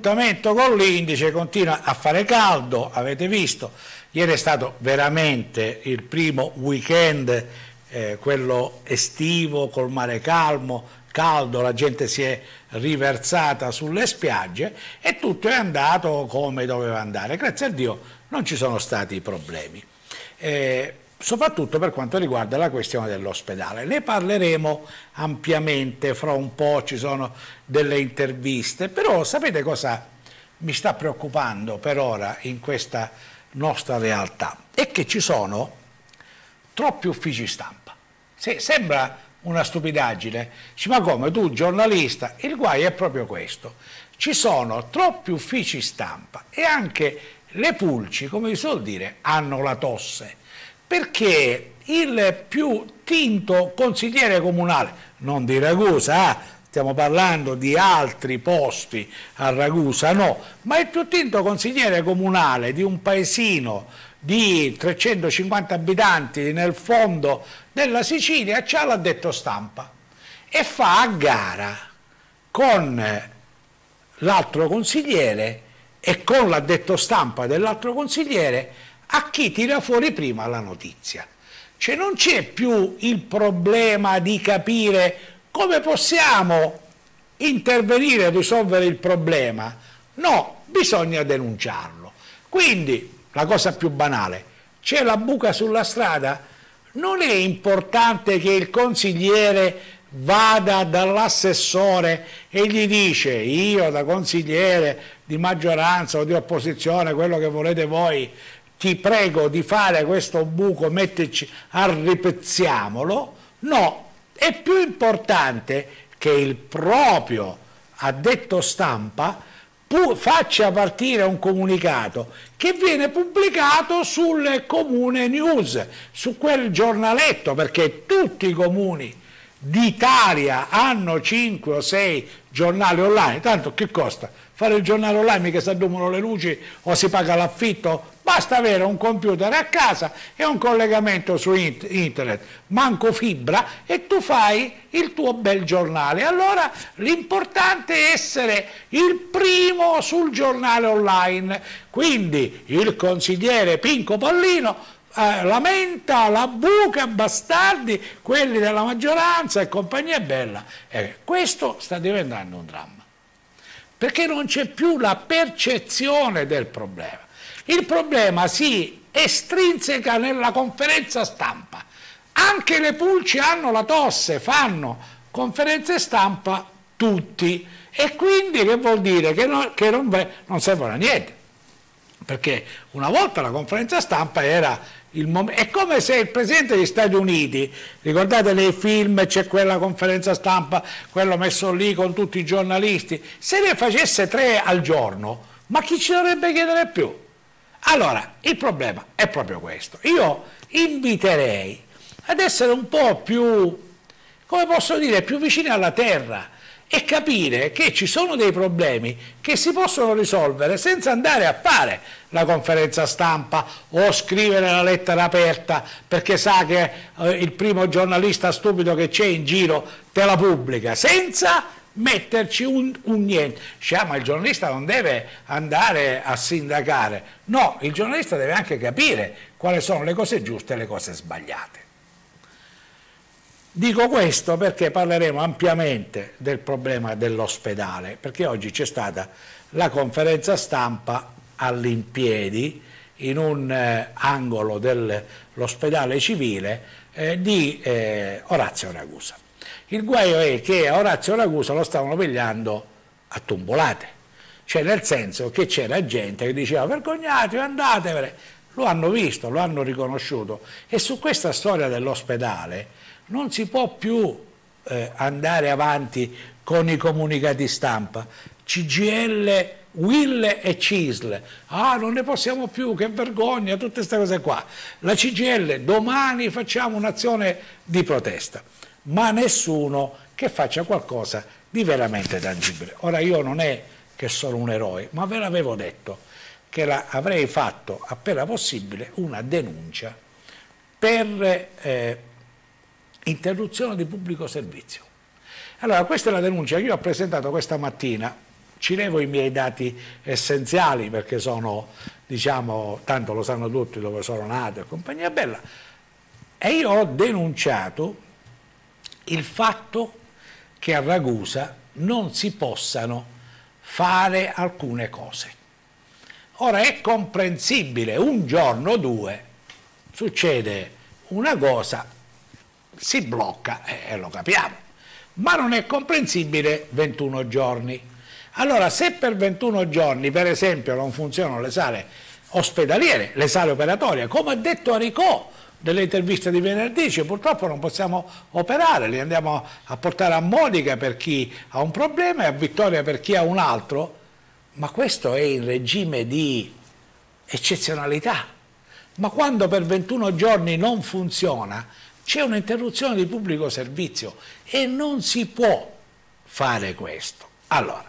Appuntamento con l'indice continua a fare caldo, avete visto, ieri è stato veramente il primo weekend, eh, quello estivo col mare calmo, caldo, la gente si è riversata sulle spiagge e tutto è andato come doveva andare. Grazie a Dio non ci sono stati problemi. Eh, soprattutto per quanto riguarda la questione dell'ospedale. Ne parleremo ampiamente, fra un po' ci sono delle interviste, però sapete cosa mi sta preoccupando per ora in questa nostra realtà? È che ci sono troppi uffici stampa. Se, sembra una stupidaggine, ma come tu giornalista? Il guai è proprio questo, ci sono troppi uffici stampa e anche le pulci, come si suol dire, hanno la tosse perché il più tinto consigliere comunale, non di Ragusa, eh, stiamo parlando di altri posti a Ragusa, no, ma il più tinto consigliere comunale di un paesino di 350 abitanti nel fondo della Sicilia c'ha l'addetto stampa e fa a gara con l'altro consigliere e con l'addetto stampa dell'altro consigliere a chi tira fuori prima la notizia. Cioè non c'è più il problema di capire come possiamo intervenire e risolvere il problema. No, bisogna denunciarlo. Quindi, la cosa più banale, c'è la buca sulla strada? Non è importante che il consigliere vada dall'assessore e gli dice io da consigliere di maggioranza o di opposizione, quello che volete voi, ti prego di fare questo buco, metterci, arripezziamolo, no, è più importante che il proprio addetto stampa faccia partire un comunicato che viene pubblicato sul comune news, su quel giornaletto, perché tutti i comuni d'Italia hanno 5 o 6 giornali online, tanto che costa? Fare il giornale online mica si addumano le luci o si paga l'affitto Basta avere un computer a casa e un collegamento su internet, manco fibra, e tu fai il tuo bel giornale. Allora l'importante è essere il primo sul giornale online. Quindi il consigliere Pinco Pallino eh, lamenta la buca, bastardi, quelli della maggioranza e compagnia bella. Eh, questo sta diventando un dramma, perché non c'è più la percezione del problema. Il problema si estrinseca nella conferenza stampa. Anche le pulci hanno la tosse, fanno conferenze stampa tutti. E quindi che vuol dire? Che non, che non, non servono a niente. Perché una volta la conferenza stampa era momento, è come se il Presidente degli Stati Uniti, ricordate nei film c'è quella conferenza stampa, quello messo lì con tutti i giornalisti, se ne facesse tre al giorno, ma chi ci dovrebbe chiedere più? Allora, il problema è proprio questo. Io inviterei ad essere un po' più, come posso dire, più vicini alla terra e capire che ci sono dei problemi che si possono risolvere senza andare a fare la conferenza stampa o scrivere la lettera aperta perché sa che eh, il primo giornalista stupido che c'è in giro te la pubblica, senza metterci un, un niente. Cioè, ma il giornalista non deve andare a sindacare, no, il giornalista deve anche capire quali sono le cose giuste e le cose sbagliate. Dico questo perché parleremo ampiamente del problema dell'ospedale, perché oggi c'è stata la conferenza stampa all'impiedi in un eh, angolo dell'ospedale civile eh, di eh, Orazio Ragusa. Il guaio è che a Orazio Ragusa lo stavano pigliando a tombolate, cioè nel senso che c'era gente che diceva vergognatevi, andatevene, lo hanno visto, lo hanno riconosciuto. E su questa storia dell'ospedale non si può più eh, andare avanti con i comunicati stampa, CGL, Will e CISL, ah non ne possiamo più, che vergogna, tutte queste cose qua. La CGL, domani facciamo un'azione di protesta ma nessuno che faccia qualcosa di veramente tangibile. Ora io non è che sono un eroe, ma ve l'avevo detto che la, avrei fatto appena possibile una denuncia per eh, interruzione di pubblico servizio. Allora questa è la denuncia che io ho presentato questa mattina ci levo i miei dati essenziali perché sono, diciamo, tanto lo sanno tutti dove sono nato e compagnia bella, e io ho denunciato il fatto che a Ragusa non si possano fare alcune cose. Ora è comprensibile, un giorno o due succede una cosa, si blocca e eh, lo capiamo, ma non è comprensibile 21 giorni. Allora se per 21 giorni per esempio non funzionano le sale ospedaliere, le sale operatorie, come ha detto Aricò, delle interviste di venerdì, dice purtroppo non possiamo operare, li andiamo a portare a Modica per chi ha un problema e a Vittoria per chi ha un altro, ma questo è in regime di eccezionalità. Ma quando per 21 giorni non funziona, c'è un'interruzione di pubblico servizio e non si può fare questo. Allora,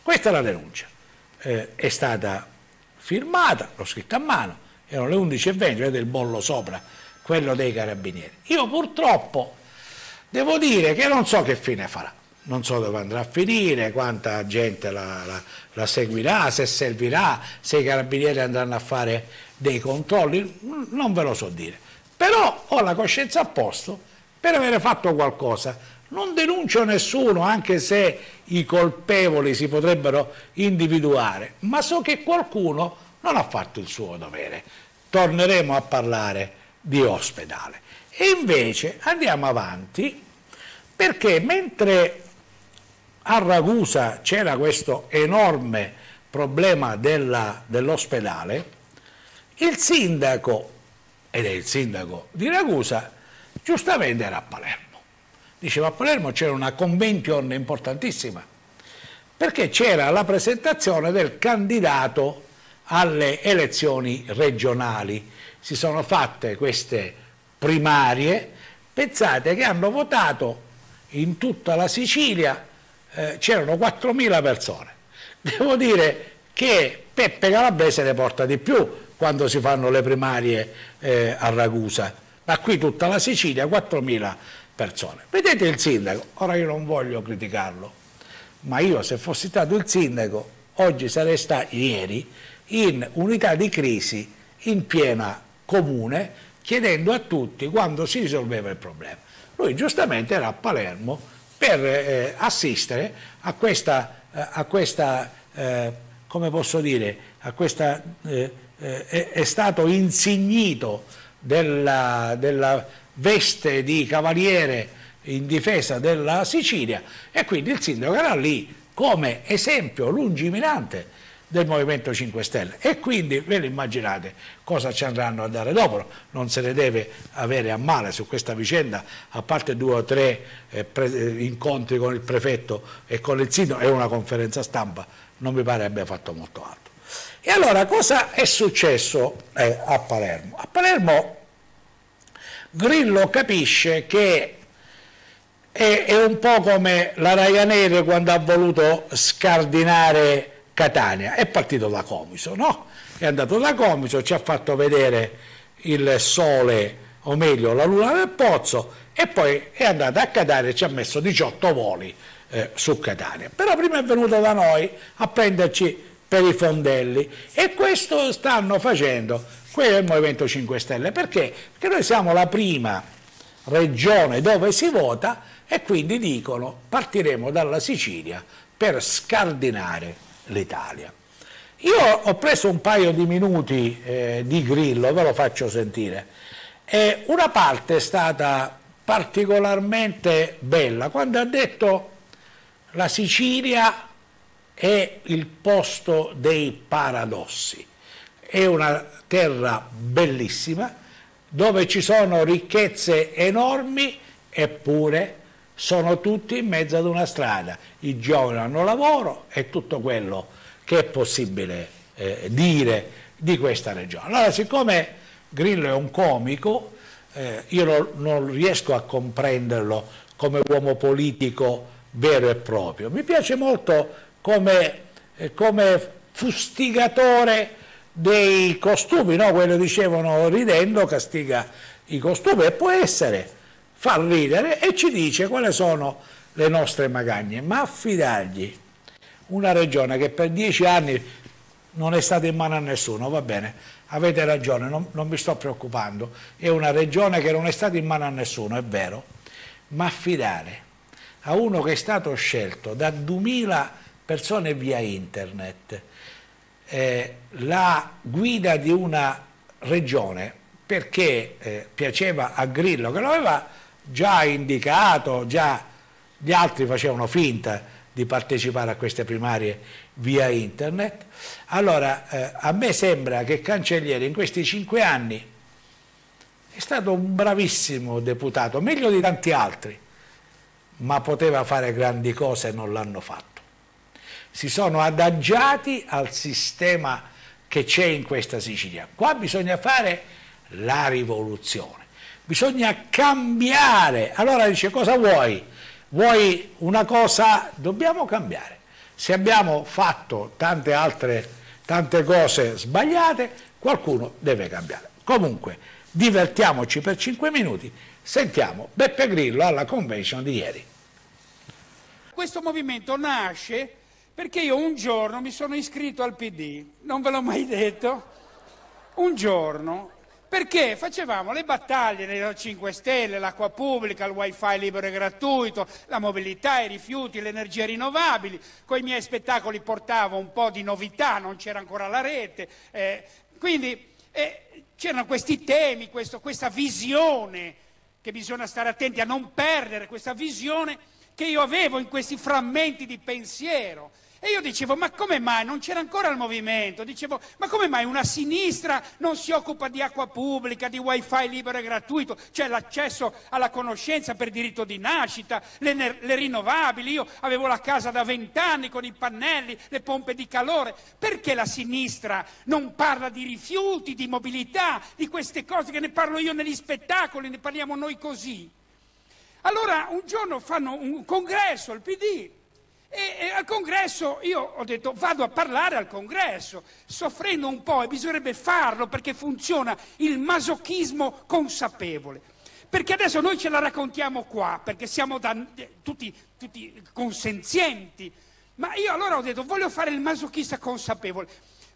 questa è la denuncia, eh, è stata firmata, l'ho scritta a mano, erano le 11.20, vedete il bollo sopra, quello dei carabinieri. Io purtroppo devo dire che non so che fine farà, non so dove andrà a finire, quanta gente la, la, la seguirà, se servirà, se i carabinieri andranno a fare dei controlli, non ve lo so dire. Però ho la coscienza a posto per avere fatto qualcosa. Non denuncio nessuno, anche se i colpevoli si potrebbero individuare, ma so che qualcuno non ha fatto il suo dovere. Torneremo a parlare di ospedale. E invece andiamo avanti perché mentre a Ragusa c'era questo enorme problema dell'ospedale, il sindaco, ed è il sindaco di Ragusa, giustamente era a Palermo. Diceva a Palermo c'era una convention importantissima, perché c'era la presentazione del candidato alle elezioni regionali. Si sono fatte queste primarie, pensate che hanno votato in tutta la Sicilia, eh, c'erano 4.000 persone. Devo dire che Peppe Calabrese ne porta di più quando si fanno le primarie eh, a Ragusa, ma qui tutta la Sicilia 4.000 persone. Vedete il sindaco, ora io non voglio criticarlo, ma io se fossi stato il sindaco, oggi sarei stato, ieri, in unità di crisi in piena comune chiedendo a tutti quando si risolveva il problema. Lui giustamente era a Palermo per eh, assistere a questa, eh, a questa eh, come posso dire, a questa, eh, è, è, stato insignito della, della veste di cavaliere in difesa della Sicilia e quindi il sindaco era lì come esempio lungimirante del Movimento 5 Stelle e quindi ve lo immaginate cosa ci andranno a dare dopo, non se ne deve avere a male su questa vicenda, a parte due o tre eh, eh, incontri con il prefetto e con il sindaco e una conferenza stampa, non mi pare abbia fatto molto altro. E allora cosa è successo eh, a Palermo? A Palermo Grillo capisce che è, è un po' come la Ryanair quando ha voluto scardinare Catania, è partito da Comiso, no? È andato da Comiso, ci ha fatto vedere il sole, o meglio la luna del pozzo, e poi è andato a Catania e ci ha messo 18 voli eh, su Catania. Però prima è venuto da noi a prenderci per i fondelli e questo stanno facendo quello del Movimento 5 Stelle. Perché? Perché noi siamo la prima regione dove si vota e quindi dicono partiremo dalla Sicilia per scardinare l'Italia. Io ho preso un paio di minuti eh, di grillo, ve lo faccio sentire. E una parte è stata particolarmente bella, quando ha detto la Sicilia è il posto dei paradossi. È una terra bellissima, dove ci sono ricchezze enormi, eppure sono tutti in mezzo ad una strada, i giovani hanno lavoro e tutto quello che è possibile eh, dire di questa regione. Allora siccome Grillo è un comico, eh, io non, non riesco a comprenderlo come uomo politico vero e proprio, mi piace molto come, eh, come fustigatore dei costumi, no? quello dicevano ridendo castiga i costumi e può essere fa ridere e ci dice quali sono le nostre magagne, ma affidargli una regione che per dieci anni non è stata in mano a nessuno, va bene, avete ragione, non, non mi sto preoccupando, è una regione che non è stata in mano a nessuno, è vero, ma affidare a uno che è stato scelto da 2000 persone via internet eh, la guida di una regione perché eh, piaceva a Grillo, che lo aveva già indicato, già gli altri facevano finta di partecipare a queste primarie via internet. Allora, eh, a me sembra che Cancellieri in questi cinque anni è stato un bravissimo deputato, meglio di tanti altri, ma poteva fare grandi cose e non l'hanno fatto. Si sono adagiati al sistema che c'è in questa Sicilia. Qua bisogna fare la rivoluzione, bisogna cambiare. Allora dice cosa vuoi? Vuoi una cosa? Dobbiamo cambiare. Se abbiamo fatto tante altre tante cose sbagliate, qualcuno deve cambiare. Comunque, divertiamoci per 5 minuti, sentiamo Beppe Grillo alla convention di ieri. Questo movimento nasce perché io un giorno mi sono iscritto al PD, non ve l'ho mai detto, un giorno perché facevamo le battaglie delle 5 Stelle, l'acqua pubblica, il wifi libero e gratuito, la mobilità, i rifiuti, le energie rinnovabili. Con i miei spettacoli portavo un po' di novità, non c'era ancora la rete. Eh, quindi eh, c'erano questi temi, questo, questa visione, che bisogna stare attenti a non perdere, questa visione che io avevo in questi frammenti di pensiero e io dicevo, ma come mai? Non c'era ancora il movimento. Dicevo, ma come mai una sinistra non si occupa di acqua pubblica, di wifi libero e gratuito, cioè l'accesso alla conoscenza per diritto di nascita, le, le rinnovabili. Io avevo la casa da vent'anni con i pannelli, le pompe di calore. Perché la sinistra non parla di rifiuti, di mobilità, di queste cose che ne parlo io negli spettacoli, ne parliamo noi così? Allora un giorno fanno un congresso al PD e, e, al congresso io ho detto vado a parlare al congresso, soffrendo un po' e bisognerebbe farlo perché funziona il masochismo consapevole. Perché adesso noi ce la raccontiamo qua, perché siamo da, tutti, tutti consenzienti, ma io allora ho detto voglio fare il masochista consapevole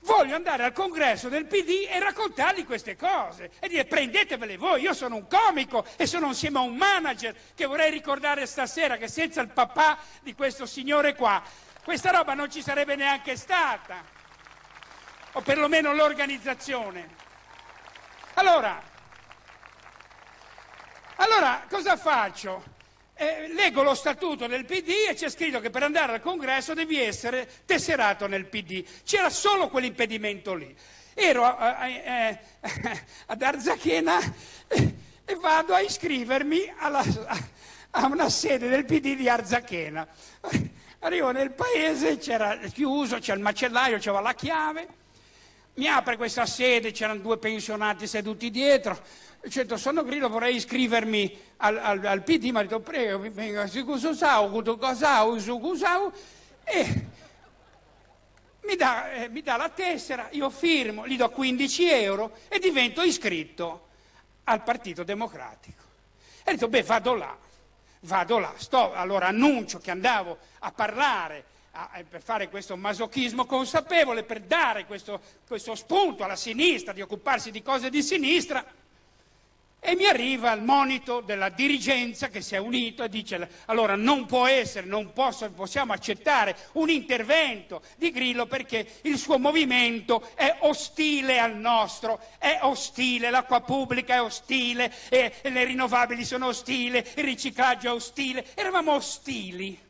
voglio andare al congresso del PD e raccontargli queste cose e dire prendetevele voi, io sono un comico e sono insieme a un manager che vorrei ricordare stasera che senza il papà di questo signore qua questa roba non ci sarebbe neanche stata, o perlomeno l'organizzazione. Allora, allora cosa faccio? Eh, leggo lo statuto del PD e c'è scritto che per andare al congresso devi essere tesserato nel PD. C'era solo quell'impedimento lì. Ero eh, eh, ad Arzachena e vado a iscrivermi alla, a una sede del PD di Arzachena. Arrivo nel paese, c'era chiuso, c'è il macellaio, c'era la chiave. Mi apre questa sede, c'erano due pensionati seduti dietro Certo, sono Grillo, vorrei iscrivermi al, al, al PD, ma ha detto prego, venga, si cusau, cusau, su cusau, e mi dà, eh, mi dà la tessera, io firmo, gli do 15 euro e divento iscritto al Partito Democratico. E ho detto, beh, vado là, vado là, sto, allora annuncio che andavo a parlare a, per fare questo masochismo consapevole, per dare questo, questo spunto alla sinistra di occuparsi di cose di sinistra e mi arriva il monito della dirigenza che si è unita e dice allora non può essere, non posso, possiamo accettare un intervento di Grillo perché il suo movimento è ostile al nostro, è ostile, l'acqua pubblica è ostile, le rinnovabili sono ostili, il riciclaggio è ostile, eravamo ostili.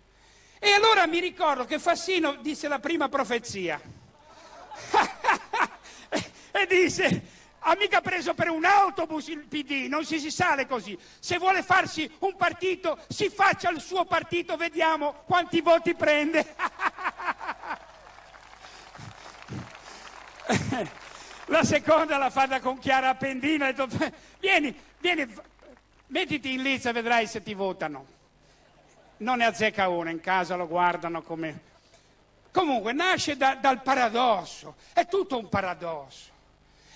E allora mi ricordo che Fassino disse la prima profezia e disse ha mica preso per un autobus il PD, non si, si sale così. Se vuole farsi un partito, si faccia il suo partito, vediamo quanti voti prende. la seconda l'ha fatta con Chiara Appendino, vieni, vieni, mettiti in lizza vedrai se ti votano. Non ne azzecca una, in casa lo guardano come... Comunque nasce da, dal paradosso, è tutto un paradosso.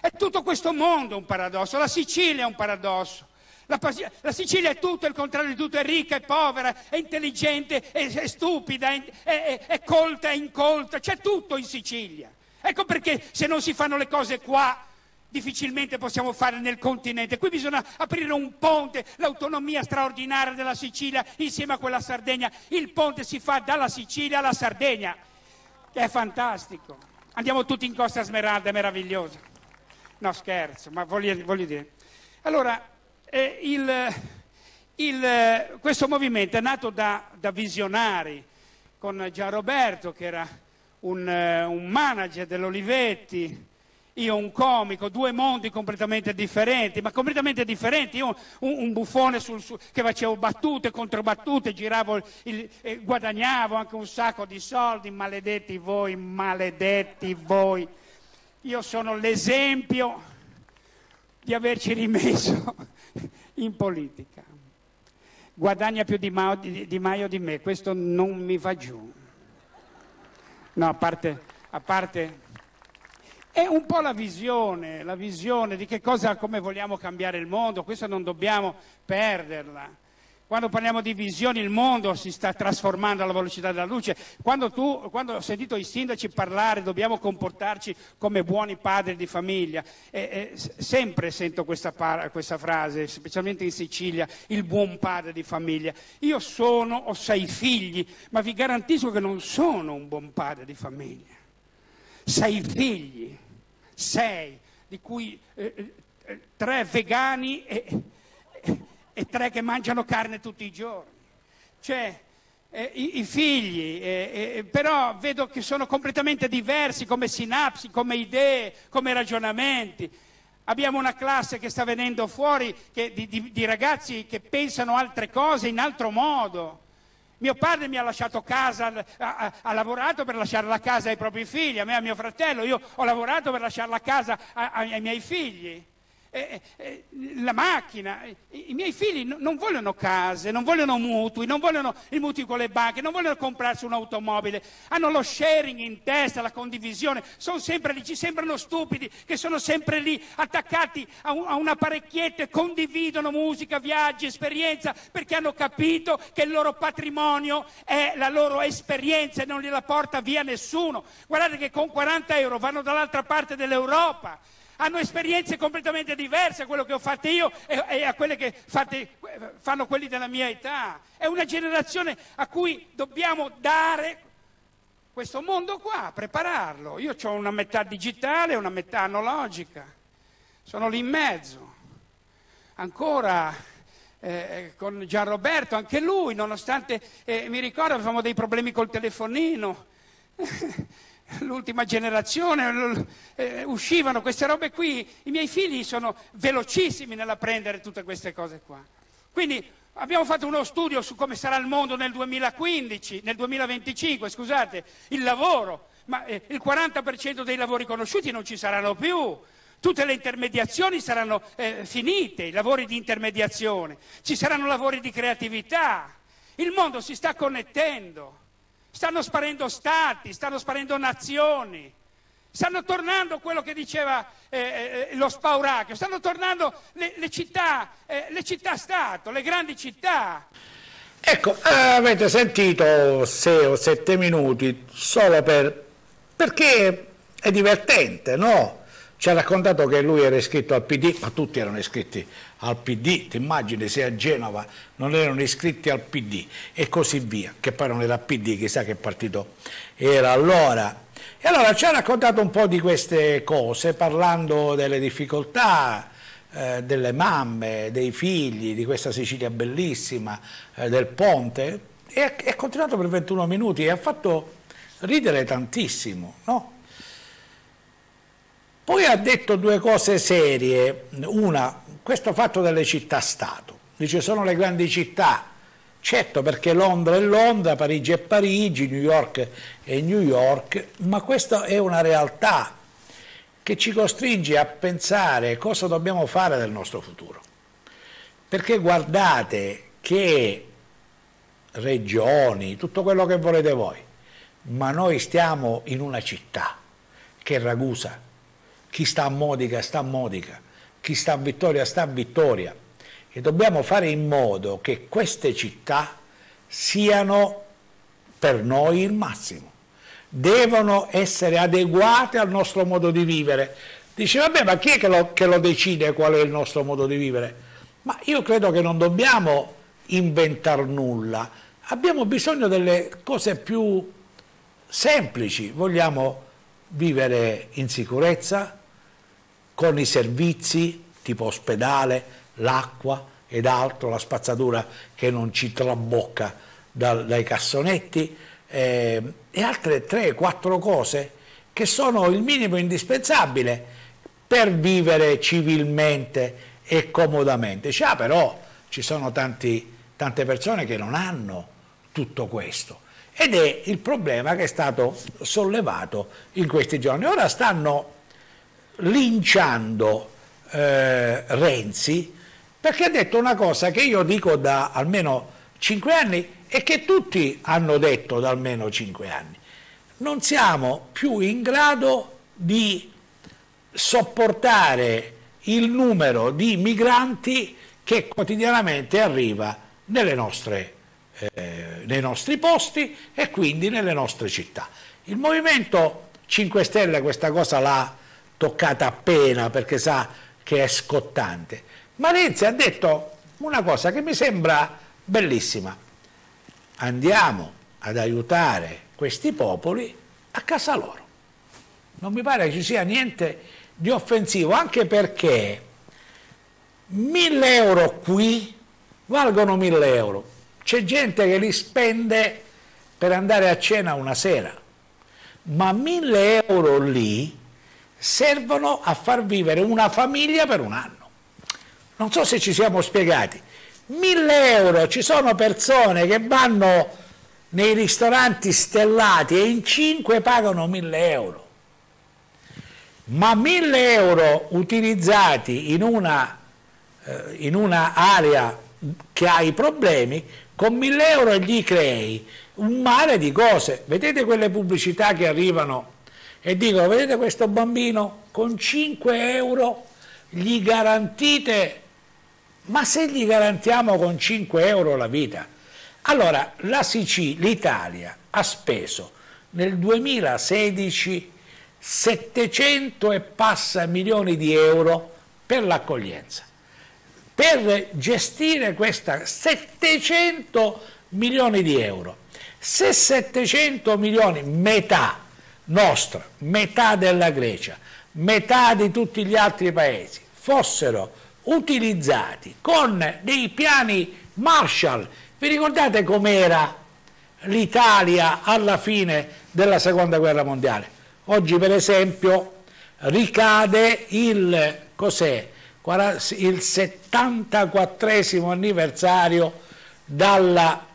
È tutto questo mondo un paradosso, la Sicilia è un paradosso, La, la, Sicilia è tutto, il contrario di tutto, è ricca, è povera, è intelligente, è, è stupida, è, è, è colta, è incolta, c'è tutto in Sicilia. Ecco perché se non si fanno le cose qua, difficilmente possiamo fare nel continente. Qui bisogna aprire un ponte, l'autonomia straordinaria della Sicilia insieme a quella Sardegna. Il ponte si fa dalla Sicilia alla Sardegna, è fantastico. Andiamo tutti in Costa Smeralda, è meraviglioso. No, scherzo, ma voglio, voglio dire. Allora, eh, il, il, questo movimento è nato da, da visionari, con Gian Roberto, che era un, un manager dell'Olivetti, io un comico, due mondi completamente differenti, ma completamente differenti. Io un, un buffone sul, su, che facevo battute, controbattute, giravo, il, eh, guadagnavo anche un sacco di soldi, maledetti voi, maledetti voi. Io sono l'esempio di averci rimesso in politica. Guadagna più di Maio di, di, Maio di me, questo non mi va giù. No, a parte, a parte è un po' la visione, la visione di che cosa, come vogliamo cambiare il mondo, questo non dobbiamo perderla. Quando parliamo di visioni il mondo si sta trasformando alla velocità della luce. Quando, tu, quando ho sentito i sindaci parlare dobbiamo comportarci come buoni padri di famiglia, e, e, sempre sento questa, questa, frase, specialmente in Sicilia, il buon padre di famiglia. Io sono, ho sei figli, ma vi garantisco che non sono un buon padre di famiglia sei figli, sei, di cui eh, eh, tre vegani e, e, tre che mangiano carne tutti i giorni. Cioè, eh, i, i, figli, eh, eh, però vedo che sono completamente diversi come sinapsi, come idee, come ragionamenti. Abbiamo una classe che sta venendo fuori che, di, di, di ragazzi che pensano altre cose in altro modo mio padre mi ha lasciato casa, ha, ha, lavorato per lasciare la casa ai propri figli, a me e a mio fratello, io ho lavorato per lasciare la casa ai miei figli eh, eh, la macchina. I, I, miei figli n- non vogliono case, non vogliono mutui, non vogliono i mutui con le banche, non vogliono comprarsi un'automobile, hanno lo sharing in testa, la condivisione, sono sempre lì, ci sembrano stupidi che sono sempre lì attaccati a un, a un apparecchietto e condividono musica, viaggi, esperienza, perché hanno capito che il loro patrimonio è la loro esperienza e non gliela porta via nessuno. Guardate che con 40 euro vanno dall'altra parte dell'Europa hanno esperienze completamente diverse a quello che ho fatto io e, e a quelle che fate, fanno quelli della mia età. È una generazione a cui dobbiamo dare questo mondo qua, prepararlo. Io ho una metà digitale e una metà analogica, sono lì in mezzo. Ancora eh, con Gian Roberto, anche lui, nonostante, eh, mi ricordo, avevamo dei problemi col telefonino. l'ultima generazione, eh, uscivano queste robe qui, i miei figli sono velocissimi nell'apprendere tutte queste cose qua. Quindi abbiamo fatto uno studio su come sarà il mondo nel 2015, nel 2025, scusate, il lavoro, ma eh, il 40% dei lavori conosciuti non ci saranno più. Tutte le intermediazioni saranno eh, finite, i lavori di intermediazione, ci saranno lavori di creatività, il mondo si sta connettendo. Stanno sparendo stati, stanno sparendo nazioni. Stanno tornando quello che diceva eh, eh, lo Spauracchio, stanno tornando le, le città, eh, le città-stato, le grandi città. Ecco, avete sentito sei o sette minuti solo per, perché è divertente, no? Ci ha raccontato che lui era iscritto al PD, ma tutti erano iscritti al PD, ti immagini se a Genova non erano iscritti al PD e così via, che poi non era PD, chissà che partito era allora. E allora ci ha raccontato un po' di queste cose, parlando delle difficoltà, eh, delle mamme, dei figli, di questa Sicilia bellissima, eh, del ponte, e ha continuato per 21 minuti e ha fatto ridere tantissimo, no? Poi ha detto due cose serie, una, questo fatto delle città-stato, dice sono le grandi città, certo perché Londra è Londra, Parigi è Parigi, New York è New York, ma questa è una realtà che ci costringe a pensare cosa dobbiamo fare del nostro futuro. Perché guardate che regioni, tutto quello che volete voi, ma noi stiamo in una città che è Ragusa, chi sta a Modica sta a Modica, chi sta a Vittoria sta a Vittoria e dobbiamo fare in modo che queste città siano per noi il massimo. Devono essere adeguate al nostro modo di vivere. Dice, vabbè, ma chi è che lo, che lo decide qual è il nostro modo di vivere? Ma io credo che non dobbiamo inventare nulla, abbiamo bisogno delle cose più semplici, vogliamo vivere in sicurezza, con i servizi tipo ospedale, l'acqua ed altro, la spazzatura che non ci trabocca dal, dai cassonetti eh, e altre 3-4 cose che sono il minimo indispensabile per vivere civilmente e comodamente. Cioè, però ci sono tanti, tante persone che non hanno tutto questo ed è il problema che è stato sollevato in questi giorni. Ora stanno linciando eh, Renzi perché ha detto una cosa che io dico da almeno cinque anni e che tutti hanno detto da almeno cinque anni. Non siamo più in grado di sopportare il numero di migranti che quotidianamente arriva nostre, eh, nei nostri posti e quindi nelle nostre città. Il Movimento 5 Stelle questa cosa l'ha toccata appena perché sa che è scottante, ma Renzi ha detto una cosa che mi sembra bellissima. Andiamo ad aiutare questi popoli a casa loro. Non mi pare che ci sia niente di offensivo, anche perché 1000 euro qui valgono 1000 euro. C'è gente che li spende per andare a cena una sera, ma 1000 euro lì servono a far vivere una famiglia per un anno. Non so se ci siamo spiegati. 1000 euro, ci sono persone che vanno nei ristoranti stellati e in 5 pagano 1000 euro. Ma 1000 euro utilizzati in una, eh, in una area che ha i problemi, con 1000 euro gli crei un mare di cose. Vedete quelle pubblicità che arrivano e dicono, vedete questo bambino con 5 euro gli garantite ma se gli garantiamo con 5 euro la vita, allora l'Italia ha speso nel 2016 700 e passa milioni di euro per l'accoglienza. Per gestire questa 700 milioni di euro. Se 700 milioni, metà nostra, metà della Grecia, metà di tutti gli altri paesi, fossero utilizzati con dei piani Marshall. Vi ricordate com'era l'Italia alla fine della seconda guerra mondiale? Oggi per esempio ricade il, il 74 anniversario dalla,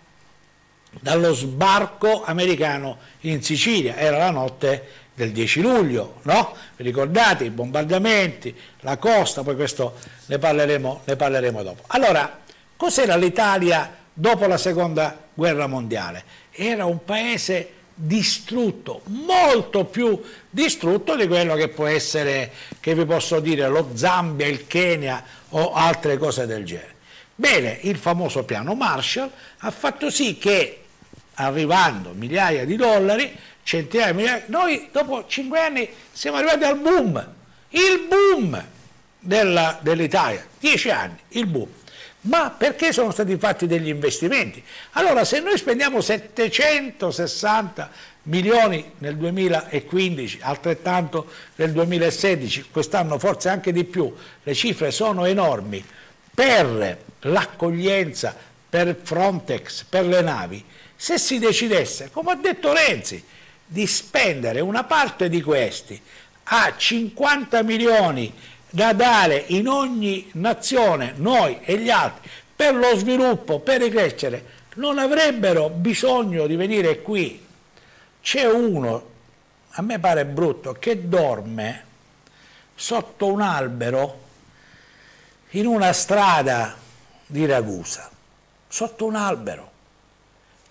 dallo sbarco americano in Sicilia, era la notte del 10 luglio, no? Vi ricordate i bombardamenti, la costa, poi questo ne parleremo, ne parleremo dopo. Allora, cos'era l'Italia dopo la seconda guerra mondiale? Era un paese distrutto, molto più distrutto di quello che può essere, che vi posso dire, lo Zambia, il Kenya o altre cose del genere. Bene, il famoso piano Marshall ha fatto sì che arrivando migliaia di dollari centinaia di migliaia, noi dopo cinque anni siamo arrivati al boom, il boom dell'Italia, dieci anni, il boom. Ma perché sono stati fatti degli investimenti? Allora se noi spendiamo 760 milioni nel 2015, altrettanto nel 2016, quest'anno forse anche di più, le cifre sono enormi, per l'accoglienza, per Frontex, per le navi, se si decidesse, come ha detto Renzi, di spendere una parte di questi a 50 milioni da dare in ogni nazione, noi e gli altri, per lo sviluppo, per ricrescere, non avrebbero bisogno di venire qui. C'è uno, a me pare brutto, che dorme sotto un albero in una strada di Ragusa, sotto un albero,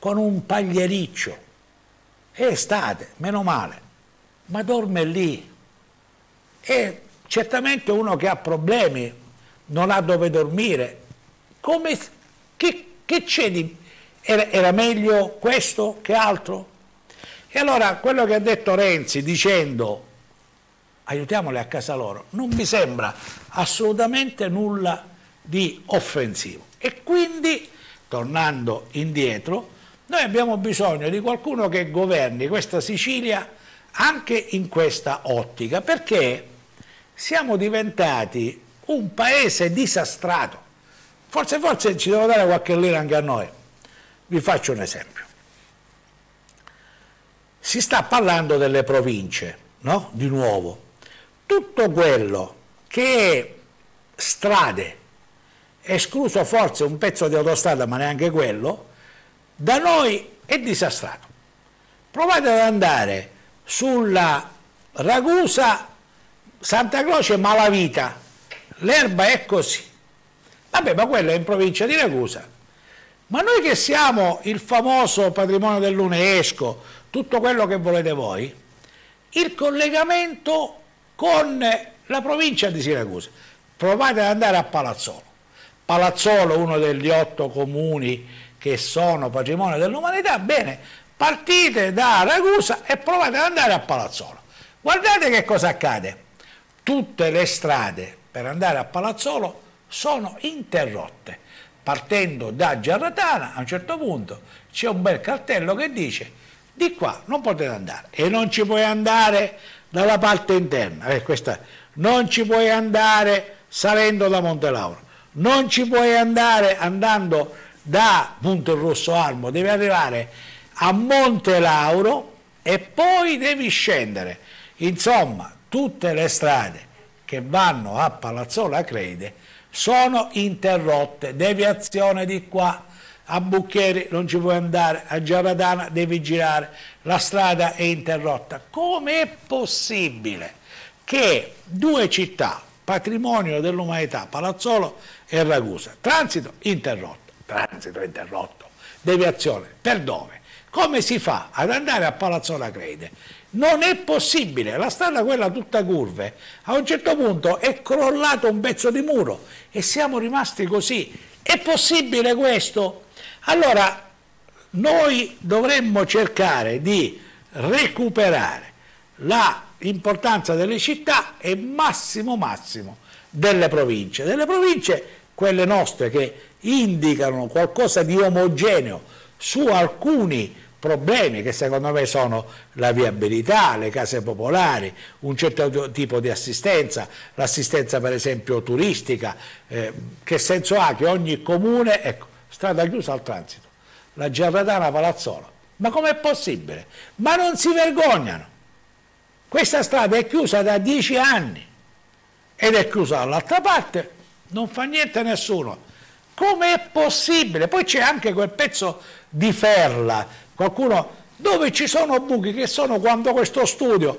con un pagliericcio è estate, meno male, ma dorme lì. E certamente uno che ha problemi, non ha dove dormire, come, che, che c'è di... Era, era meglio questo che altro? E allora quello che ha detto Renzi dicendo aiutiamoli a casa loro non mi sembra assolutamente nulla di offensivo. E quindi, tornando indietro, noi abbiamo bisogno di qualcuno che governi questa Sicilia anche in questa ottica, perché siamo diventati un paese disastrato. Forse, forse ci devo dare qualche lira anche a noi. Vi faccio un esempio. Si sta parlando delle province, no? Di nuovo. Tutto quello che è strade, escluso forse un pezzo di autostrada, ma neanche quello, da noi è disastrato. Provate ad andare sulla Ragusa, Santa Croce, Malavita, l'erba è così. Vabbè, ma quello è in provincia di Ragusa. Ma noi che siamo il famoso patrimonio dell'UNESCO, tutto quello che volete voi, il collegamento con la provincia di Siracusa. Provate ad andare a Palazzolo. Palazzolo, uno degli otto comuni che sono patrimonio dell'umanità, bene, partite da Ragusa e provate ad andare a Palazzolo. Guardate che cosa accade. Tutte le strade per andare a Palazzolo sono interrotte. Partendo da Giarratana, a un certo punto c'è un bel cartello che dice di qua non potete andare e non ci puoi andare dalla parte interna, eh, questa, non ci puoi andare salendo da Monte Lauro, non ci puoi andare andando da Punto Rosso Almo, devi arrivare a Monte Lauro e poi devi scendere. Insomma, tutte le strade che vanno a Palazzola Crede sono interrotte, deviazione di qua, a Bucchieri non ci puoi andare, a Giaradana devi girare, la strada è interrotta. Come è possibile che due città, patrimonio dell'umanità, Palazzolo e Ragusa, transito interrotto, transito interrotto, deviazione, per dove? Come si fa ad andare a Palazzola Crede? Non è possibile, la strada quella tutta curve, a un certo punto è crollato un pezzo di muro e siamo rimasti così. È possibile questo? Allora noi dovremmo cercare di recuperare l'importanza delle città e massimo massimo delle province. Delle province, quelle nostre che indicano qualcosa di omogeneo su alcuni problemi che secondo me sono la viabilità, le case popolari, un certo tipo di assistenza, l'assistenza per esempio turistica, eh, che senso ha che ogni comune, ecco, strada chiusa al transito, la Giarratana Palazzola, ma com'è possibile? Ma non si vergognano, questa strada è chiusa da dieci anni ed è chiusa dall'altra parte, non fa niente nessuno, com'è possibile? Poi c'è anche quel pezzo di ferla Qualcuno, dove ci sono buchi che sono quando questo studio,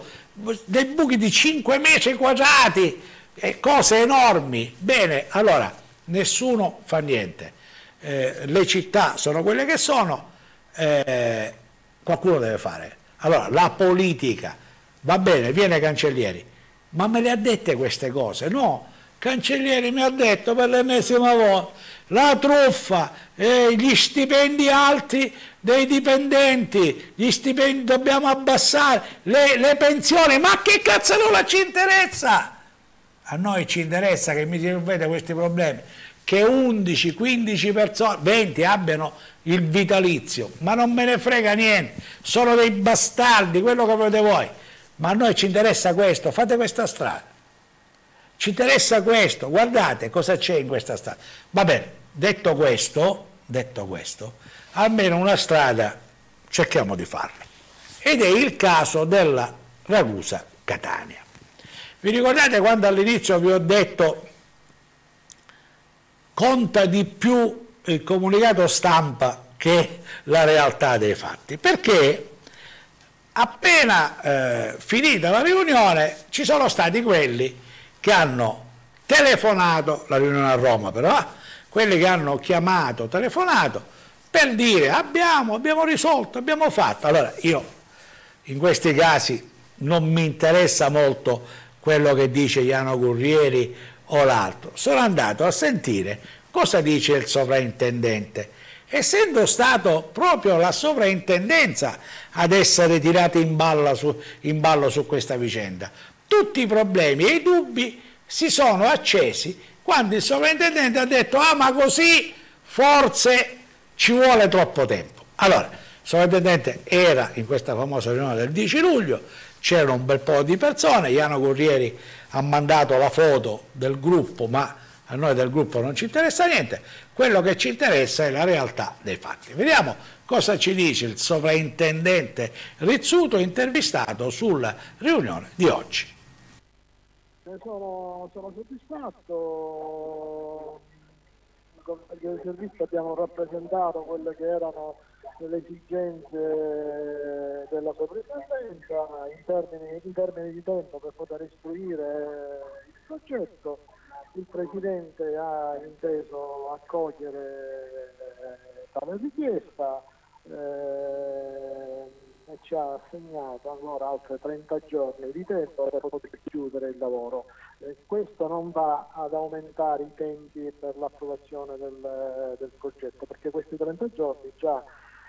dei buchi di 5 metri quadrati, e cose enormi. Bene, allora, nessuno fa niente. Eh, le città sono quelle che sono, eh, qualcuno deve fare. Allora, la politica, va bene, viene Cancellieri, ma me le ha dette queste cose? No, Cancellieri mi ha detto per l'ennesima volta la truffa, eh, gli stipendi alti dei dipendenti, gli stipendi dobbiamo abbassare, le, le pensioni, ma che cazzo non ci interessa? A noi ci interessa che mi risolvete questi problemi, che 11, 15 persone, 20 abbiano il vitalizio, ma non me ne frega niente, sono dei bastardi, quello che volete voi, ma a noi ci interessa questo, fate questa strada. Ci interessa questo, guardate cosa c'è in questa strada. Va bene, detto questo, detto questo, almeno una strada cerchiamo di farla. Ed è il caso della Ragusa Catania. Vi ricordate quando all'inizio vi ho detto conta di più il comunicato stampa che la realtà dei fatti? Perché appena eh, finita la riunione ci sono stati quelli che hanno telefonato, la riunione a Roma però, eh, quelli che hanno chiamato, telefonato, per dire abbiamo, abbiamo risolto, abbiamo fatto. Allora io in questi casi non mi interessa molto quello che dice Iano Gurrieri o l'altro, sono andato a sentire cosa dice il sovrintendente? Essendo stato proprio la sovrintendenza ad essere tirata in, in ballo su questa vicenda, tutti i problemi e i dubbi si sono accesi quando il sovrintendente ha detto ah ma così forse ci vuole troppo tempo. Allora, il sovrintendente era in questa famosa riunione del 10 luglio, c'erano un bel po' di persone, Iano Corrieri ha mandato la foto del gruppo, ma a noi del gruppo non ci interessa niente, quello che ci interessa è la realtà dei fatti. Vediamo cosa ci dice il sovrintendente Rizzuto intervistato sulla riunione di oggi. Sono, sono soddisfatto, come servizio abbiamo rappresentato quelle che erano le esigenze della sovrintendenza in termini, in termini di tempo per poter istruire il progetto. Il Presidente ha inteso accogliere tale richiesta. Eh, e ci ha assegnato ancora altri 30 giorni di tempo per poter chiudere il lavoro. Eh, questo non va ad aumentare i tempi per l'approvazione del, del progetto perché questi 30 giorni già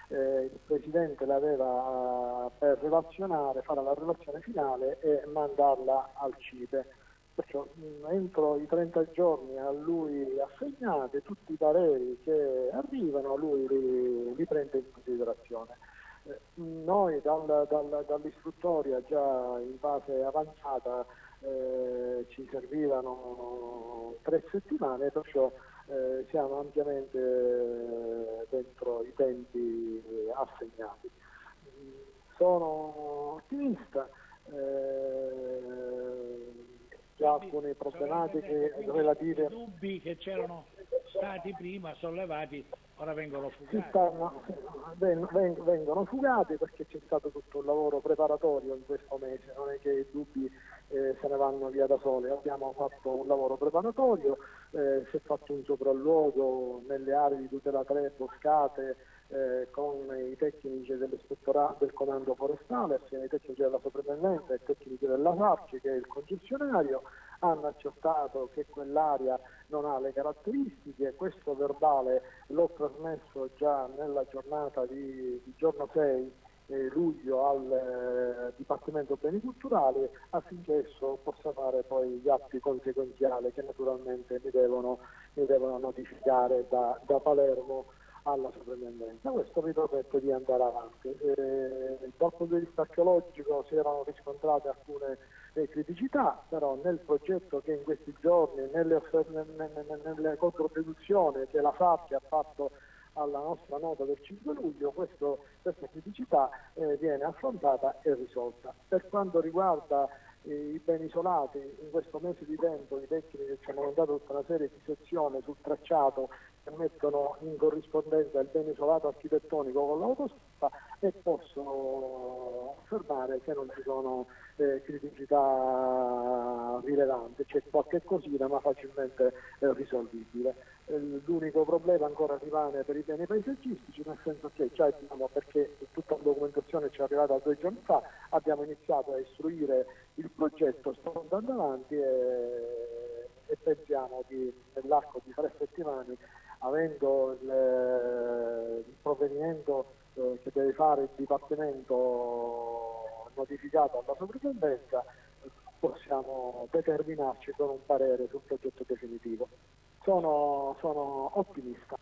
eh, il Presidente l'aveva per relazionare, fare la relazione finale e mandarla al CIPE. Perciò mh, entro i 30 giorni a lui assegnati tutti i pareri che arrivano lui li, li prende in considerazione. Noi dal, dal, dall'istruttoria già in fase avanzata eh, ci servivano tre settimane, perciò eh, siamo ampiamente eh, dentro i tempi assegnati. Sono ottimista, eh, già alcune problematiche relative... dubbi che c'erano stati prima sollevati ora vengono fugati. Stanno, vengono fugati perché c'è stato tutto un lavoro preparatorio in questo mese, non è che i dubbi eh, se ne vanno via da sole, abbiamo fatto un lavoro preparatorio, eh, si è fatto un sopralluogo nelle aree di tutela 3 boscate eh, con i tecnici del comando forestale, assieme ai tecnici della soprintendenza e tecnici della SARCI che è il concessionario, hanno accertato che quell'area non ha le caratteristiche, questo verbale l'ho trasmesso già nella giornata di, di giorno 6 eh, luglio al eh, Dipartimento Beni Culturali affinché esso possa fare poi gli atti conseguenziali che naturalmente mi devono, mi devono notificare da, da Palermo alla sovrintendenza. Questo vi permette di andare avanti. Eh, dal punto di vista archeologico si erano riscontrate alcune eh, criticità, però nel progetto che in questi giorni, nelle, nelle, nelle controproduzioni che la FAP ha fatto alla nostra nota del 5 luglio, questo, questa criticità eh, viene affrontata e risolta. Per quanto riguarda eh, i beni isolati, in questo mese di tempo i tecnici ci hanno mandato tutta una serie di sezioni sul tracciato che mettono in corrispondenza il bene isolato architettonico con l'autostrada e posso affermare che non ci sono eh, criticità rilevanti, c'è qualche cosina ma facilmente eh, risolvibile. Eh, l'unico problema ancora rimane per i beni paesaggistici, nel senso che già abbiamo, perché tutta la documentazione ci è arrivata due giorni fa, abbiamo iniziato a istruire il progetto, stiamo andando avanti e, e pensiamo di nell'arco di tre settimane avendo il, eh, il provvedimento eh, che deve fare il Dipartimento notificato alla sovrintendenza, possiamo determinarci con un parere sul progetto definitivo. Sono, sono ottimista.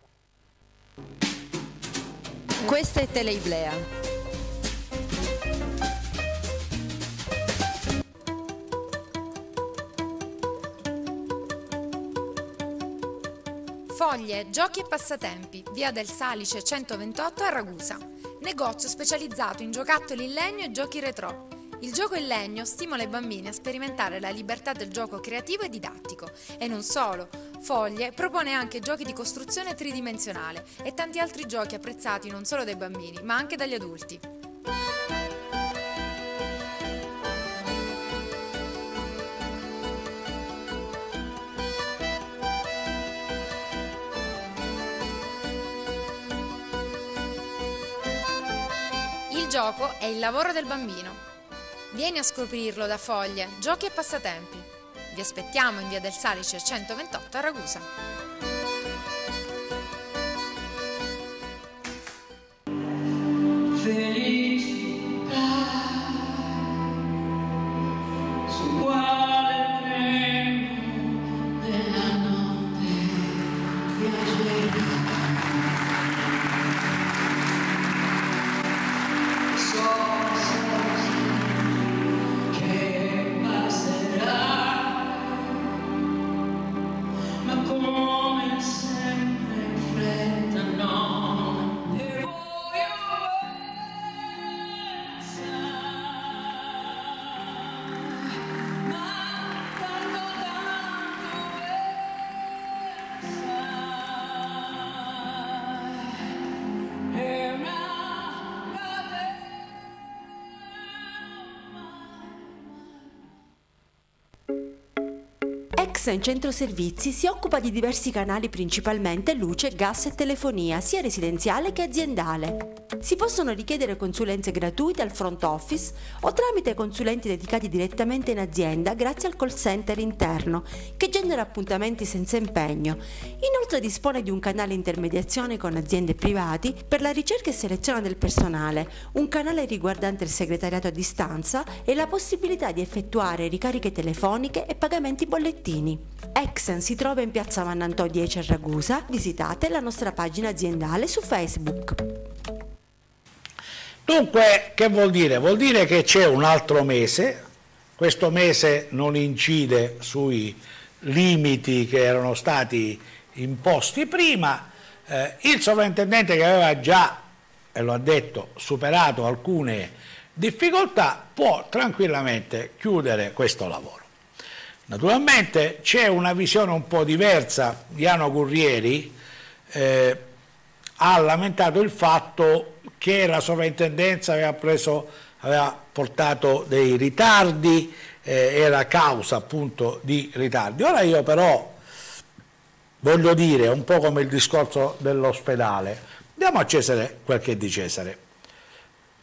Questa è Teleiblea. Foglie, giochi e passatempi, via del Salice 128 a Ragusa. Negozio specializzato in giocattoli in legno e giochi retro. Il gioco in legno stimola i bambini a sperimentare la libertà del gioco creativo e didattico. E non solo, Foglie propone anche giochi di costruzione tridimensionale e tanti altri giochi apprezzati non solo dai bambini, ma anche dagli adulti. Gioco è il lavoro del bambino. Vieni a scoprirlo da Foglie, Giochi e Passatempi. Vi aspettiamo in via del Salice 128 a Ragusa. Exen Centro Servizi si occupa di diversi canali principalmente luce, gas e telefonia, sia residenziale che aziendale. Si possono richiedere consulenze gratuite al front office o tramite consulenti dedicati direttamente in azienda grazie al call center interno che genera appuntamenti senza impegno. Inoltre dispone di un canale intermediazione con aziende privati per la ricerca e selezione del personale, un canale riguardante il segretariato a distanza e la possibilità di effettuare ricariche telefoniche e pagamenti bollettini. Exen si trova in piazza Mannantò 10 a Ragusa, visitate la nostra pagina aziendale su Facebook. Dunque, che vuol dire? Vuol dire che c'è un altro mese, questo mese non incide sui limiti che erano stati imposti prima, eh, il sovrintendente che aveva già, e lo ha detto, superato alcune difficoltà può tranquillamente chiudere questo lavoro. Naturalmente c'è una visione un po' diversa, Diano Gurrieri eh, ha lamentato il fatto che la sovrintendenza aveva, preso, aveva portato dei ritardi, eh, era causa appunto di ritardi. Ora io però voglio dire, un po' come il discorso dell'ospedale, diamo a Cesare quel che è di Cesare,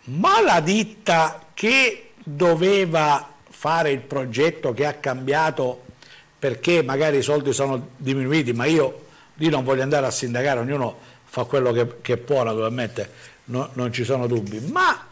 ma la ditta che doveva fare il progetto che ha cambiato perché magari i soldi sono diminuiti, ma io lì non voglio andare a sindacare, ognuno fa quello che, che può naturalmente, no, non ci sono dubbi, ma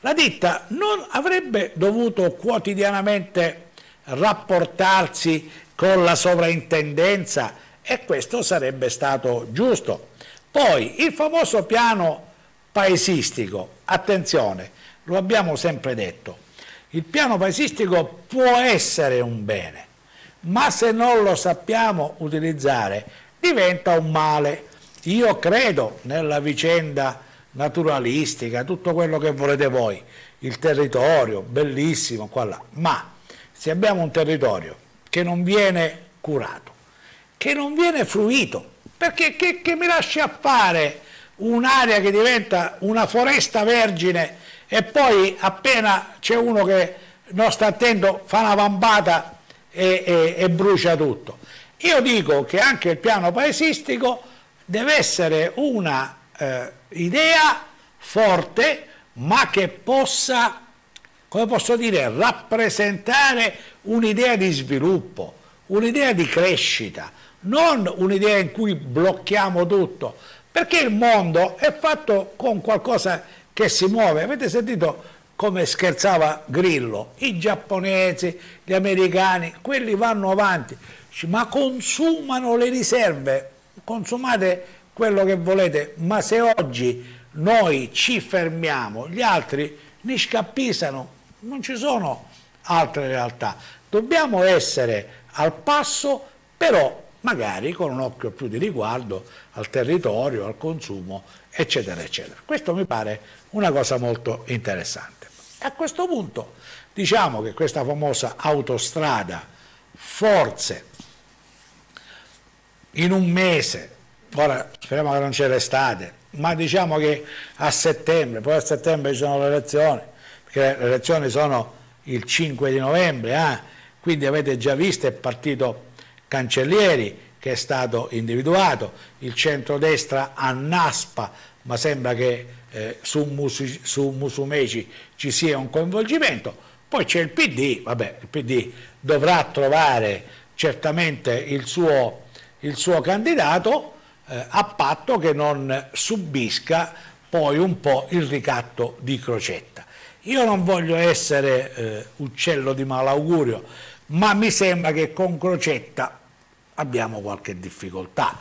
la ditta non avrebbe dovuto quotidianamente rapportarsi con la sovrintendenza e questo sarebbe stato giusto. Poi il famoso piano paesistico, attenzione, lo abbiamo sempre detto, il piano paesistico può essere un bene, ma se non lo sappiamo utilizzare diventa un male. Io credo nella vicenda naturalistica, tutto quello che volete voi, il territorio, bellissimo qua là, ma se abbiamo un territorio che non viene curato, che non viene fruito, perché che, che mi lasci a fare un'area che diventa una foresta vergine e poi appena c'è uno che non sta attento fa una vampata e, e, e brucia tutto. Io dico che anche il piano paesistico deve essere una eh, idea forte ma che possa, come posso dire, rappresentare un'idea di sviluppo, un'idea di crescita, non un'idea in cui blocchiamo tutto, perché il mondo è fatto con qualcosa che si muove. Avete sentito come scherzava Grillo? I giapponesi, gli americani, quelli vanno avanti, ma consumano le riserve, consumate quello che volete, ma se oggi noi ci fermiamo, gli altri ne scappisano, non ci sono altre realtà. Dobbiamo essere al passo, però magari con un occhio più di riguardo al territorio, al consumo, eccetera, eccetera. Questo mi pare una cosa molto interessante. A questo punto diciamo che questa famosa autostrada forse in un mese, ora speriamo che non c'è l'estate, ma diciamo che a settembre, poi a settembre ci sono le elezioni, perché le elezioni sono il 5 di novembre, eh? quindi avete già visto è partito Cancellieri che è stato individuato, il centrodestra annaspa, ma sembra che eh, su, Musi, su Musumeci ci sia un coinvolgimento, poi c'è il PD, vabbè, il PD dovrà trovare certamente il suo, il suo candidato eh, a patto che non subisca poi un po' il ricatto di Crocetta. Io non voglio essere eh, uccello di malaugurio, ma mi sembra che con Crocetta abbiamo qualche difficoltà.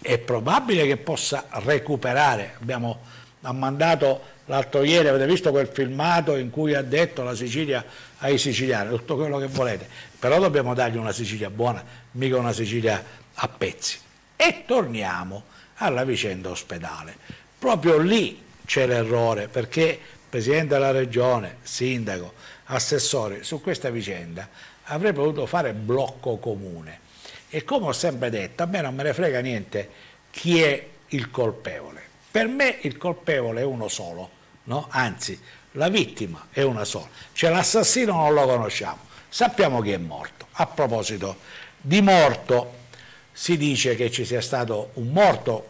È probabile che possa recuperare, abbiamo mandato l'altro ieri, avete visto quel filmato in cui ha detto la Sicilia ai siciliani, tutto quello che volete, però dobbiamo dargli una Sicilia buona, mica una Sicilia a pezzi. E torniamo alla vicenda ospedale. Proprio lì c'è l'errore, perché Presidente della Regione, Sindaco, Assessori, su questa vicenda avrei potuto fare blocco comune. E come ho sempre detto, a me non me ne frega niente chi è il colpevole per me il colpevole è uno solo, no? anzi la vittima è una sola, cioè l'assassino non lo conosciamo, sappiamo chi è morto. A proposito Di morto si dice che ci sia stato un morto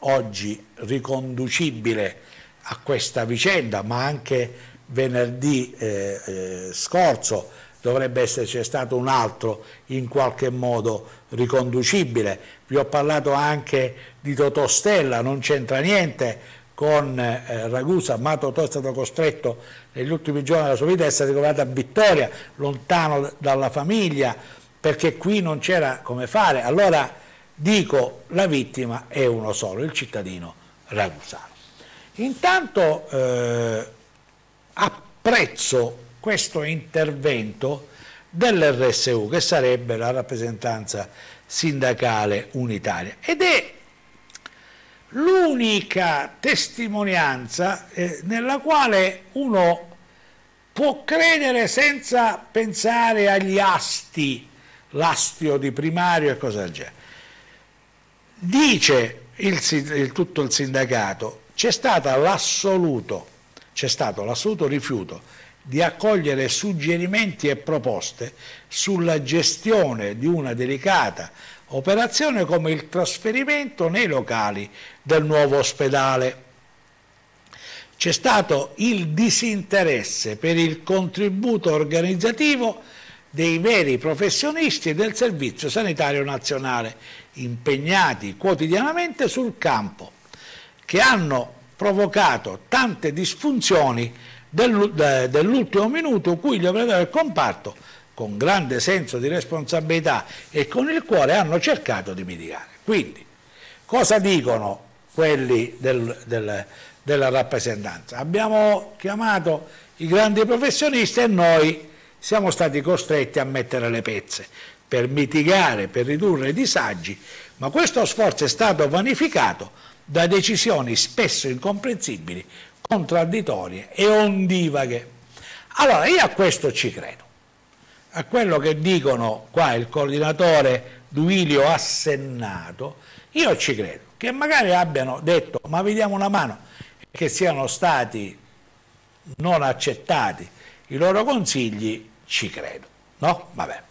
oggi riconducibile a questa vicenda, ma anche venerdì eh, eh, scorso dovrebbe esserci stato un altro in qualche modo riconducibile. Vi ho parlato anche di Totò Stella, non c'entra niente con eh, Ragusa, ma Totò è stato costretto negli ultimi giorni della sua vita a essere ricoverato a Vittoria, lontano dalla famiglia, perché qui non c'era come fare. Allora dico, la vittima è uno solo, il cittadino ragusano. Intanto eh, apprezzo questo intervento dell'RSU, che sarebbe la rappresentanza sindacale unitaria, ed è l'unica testimonianza eh, nella quale uno può credere senza pensare agli asti, l'astio di primario e cose del genere. Dice il, il, tutto il sindacato, c'è stato l'assoluto rifiuto di accogliere suggerimenti e proposte sulla gestione di una delicata operazione come il trasferimento nei locali del nuovo ospedale. C'è stato il disinteresse per il contributo organizzativo dei veri professionisti del Servizio Sanitario Nazionale, impegnati quotidianamente sul campo, che hanno provocato tante disfunzioni dell'ultimo minuto cui gli operatori del comparto con grande senso di responsabilità e con il cuore hanno cercato di mitigare. Quindi, cosa dicono quelli del, del, della rappresentanza? Abbiamo chiamato i grandi professionisti e noi siamo stati costretti a mettere le pezze per mitigare, per ridurre i disagi, ma questo sforzo è stato vanificato da decisioni spesso incomprensibili, contraddittorie e ondivaghe. Allora, io a questo ci credo a quello che dicono qua il coordinatore Duilio Assennato, io ci credo, che magari abbiano detto ma vediamo una mano che siano stati non accettati i loro consigli, ci credo, no? Vabbè.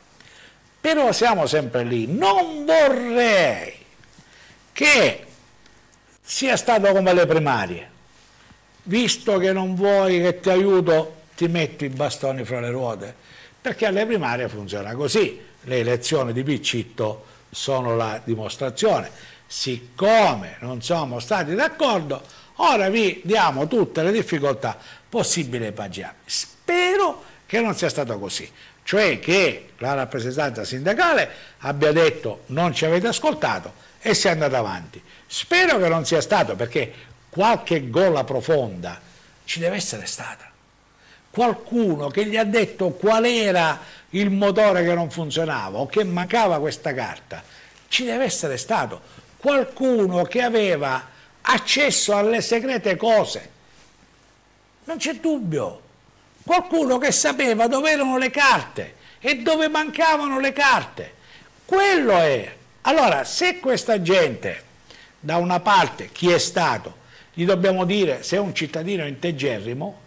Però siamo sempre lì, non vorrei che sia stato come le primarie, visto che non vuoi che ti aiuto, ti metti i bastoni fra le ruote perché alle primarie funziona così, le elezioni di Piccitto sono la dimostrazione. Siccome non siamo stati d'accordo, ora vi diamo tutte le difficoltà possibili e immaginabili. Spero che non sia stato così, cioè che la rappresentanza sindacale abbia detto non ci avete ascoltato e si è andata avanti. Spero che non sia stato perché qualche gola profonda ci deve essere stata qualcuno che gli ha detto qual era il motore che non funzionava o che mancava questa carta. Ci deve essere stato qualcuno che aveva accesso alle segrete cose. Non c'è dubbio. Qualcuno che sapeva dove erano le carte e dove mancavano le carte. Quello è. Allora, se questa gente, da una parte, chi è stato, gli dobbiamo dire se è un cittadino integerrimo,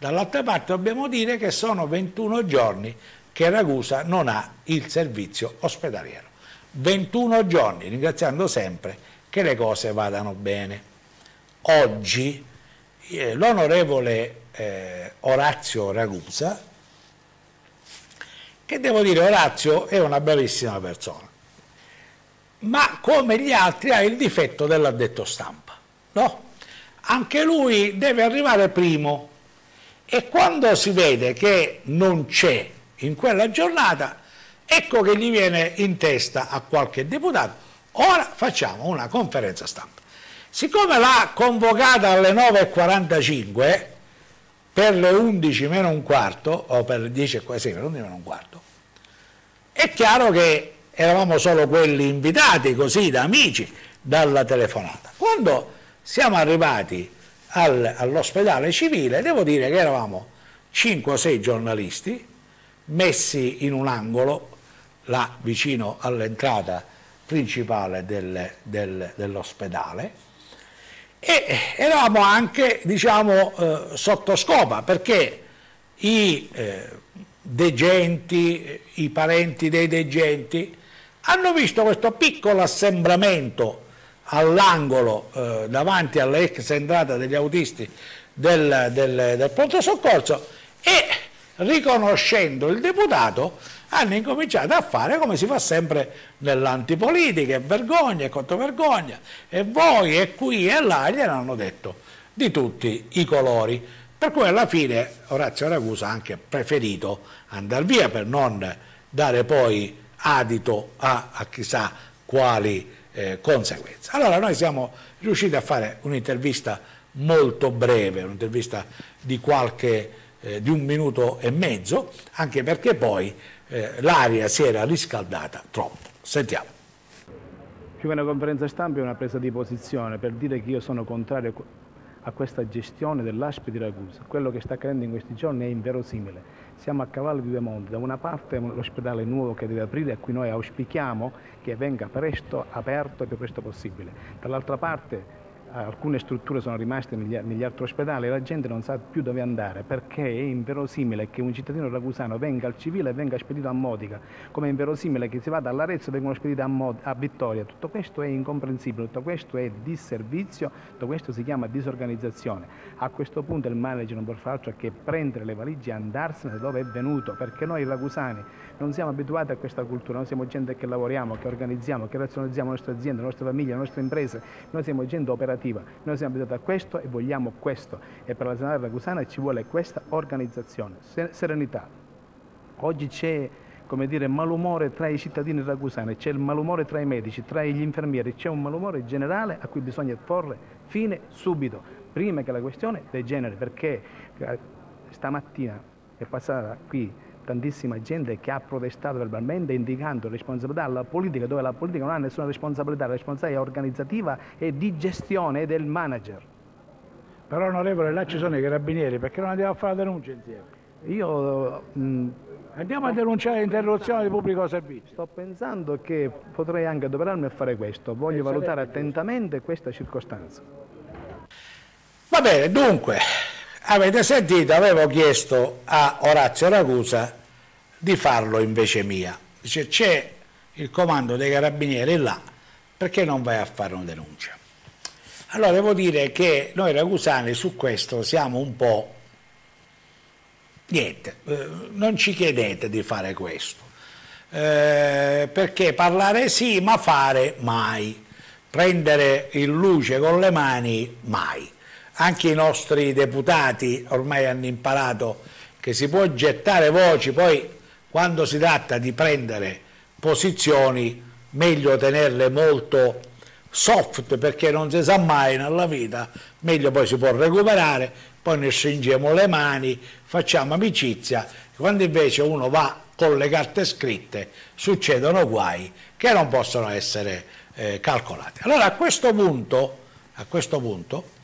Dall'altra parte dobbiamo dire che sono 21 giorni che Ragusa non ha il servizio ospedaliero. 21 giorni, ringraziando sempre che le cose vadano bene. Oggi eh, l'onorevole eh, Orazio Ragusa, che devo dire Orazio è una bravissima persona, ma come gli altri ha il difetto dell'addetto stampa. No? Anche lui deve arrivare primo e quando si vede che non c'è in quella giornata, ecco che gli viene in testa a qualche deputato, ora facciamo una conferenza stampa. Siccome l'ha convocata alle 9.45 per le 11 meno un quarto, o per le 10 e sì, per 11 meno un quarto, è chiaro che eravamo solo quelli invitati, così da amici, dalla telefonata. Quando siamo arrivati al, all'ospedale civile, devo dire che eravamo 5 o 6 giornalisti messi in un angolo là vicino all'entrata principale del, del, dell'ospedale e eravamo anche diciamo eh, sotto scopa perché i eh, degenti, i parenti dei degenti hanno visto questo piccolo assembramento all'angolo eh, davanti all'ex entrata degli autisti del, del, del pronto soccorso e riconoscendo il deputato hanno incominciato a fare come si fa sempre nell'antipolitica, e vergogna e controvergogna, e voi e qui e là gliel'hanno detto di tutti i colori. Per cui alla fine Orazio Ragusa ha anche preferito andare via per non dare poi adito a, a chissà quali eh, conseguenze. Allora noi siamo riusciti a fare un'intervista molto breve, un'intervista di qualche eh, di un minuto e mezzo, anche perché poi eh, l'aria si era riscaldata troppo. Sentiamo. Più che una conferenza stampa è una presa di posizione per dire che io sono contrario a questa gestione dell'ASP di Ragusa. Quello che sta accadendo in questi giorni è inverosimile. Siamo a cavallo di due mondi. Da una parte l'ospedale nuovo che deve aprire, a cui noi auspichiamo che venga presto aperto il più presto possibile. Dall'altra parte alcune strutture sono rimaste negli, negli, altri ospedali e la gente non sa più dove andare perché è inverosimile che un cittadino ragusano venga al civile e venga spedito a Modica, come è inverosimile che si vada all'Arezzo e vengono spediti a, Mod a Vittoria. Tutto questo è incomprensibile, tutto questo è disservizio, tutto questo si chiama disorganizzazione. A questo punto il manager non può fare altro che prendere le valigie e andarsene dove è venuto, perché noi ragusani non siamo abituati a questa cultura, noi siamo gente che lavoriamo, che organizziamo, che razionalizziamo le nostre aziende, le nostre famiglie, le nostre imprese, noi siamo gente operativa, noi siamo abituati a questo e vogliamo questo e per la sanità ragusana ci vuole questa organizzazione, serenità. Oggi c'è come dire, malumore tra i cittadini ragusani, c'è il malumore tra i medici, tra gli infermieri, c'è un malumore generale a cui bisogna porre fine subito, prima che la questione degeneri, perché eh, stamattina è passata qui tantissima gente che ha protestato verbalmente indicando responsabilità alla politica dove la politica non ha nessuna responsabilità, la responsabilità è organizzativa e di gestione del manager. Però onorevole, là ci sono i carabinieri, perché non andiamo a fare la denuncia insieme? Io mh, Andiamo a denunciare l'interruzione di pubblico servizio. Sto pensando che potrei anche adoperarmi a fare questo, voglio valutare attentamente questa circostanza. Va bene, dunque, avete sentito, avevo chiesto a Orazio Ragusa di farlo invece mia. Dice c'è il comando dei carabinieri là, perché non vai a fare una denuncia? Allora devo dire che noi ragusani su questo siamo un po'... Niente, eh, non ci chiedete di fare questo, eh, perché parlare sì, ma fare mai, prendere in luce con le mani mai. Anche i nostri deputati ormai hanno imparato che si può gettare voci, poi quando si tratta di prendere posizioni meglio tenerle molto soft perché non si sa mai nella vita, meglio poi si può recuperare, poi ne stringiamo le mani, facciamo amicizia, quando invece uno va con le carte scritte succedono guai che non possono essere eh, calcolati. Allora a questo punto, a questo punto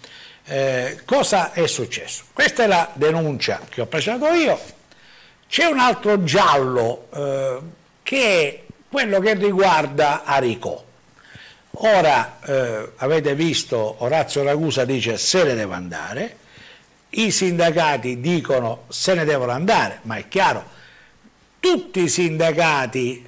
eh, cosa è successo? Questa è la denuncia che ho presentato io, c'è un altro giallo eh, che è quello che riguarda Arico. Ora eh, avete visto Orazio Ragusa dice se ne deve andare, i sindacati dicono se ne devono andare, ma è chiaro, tutti i sindacati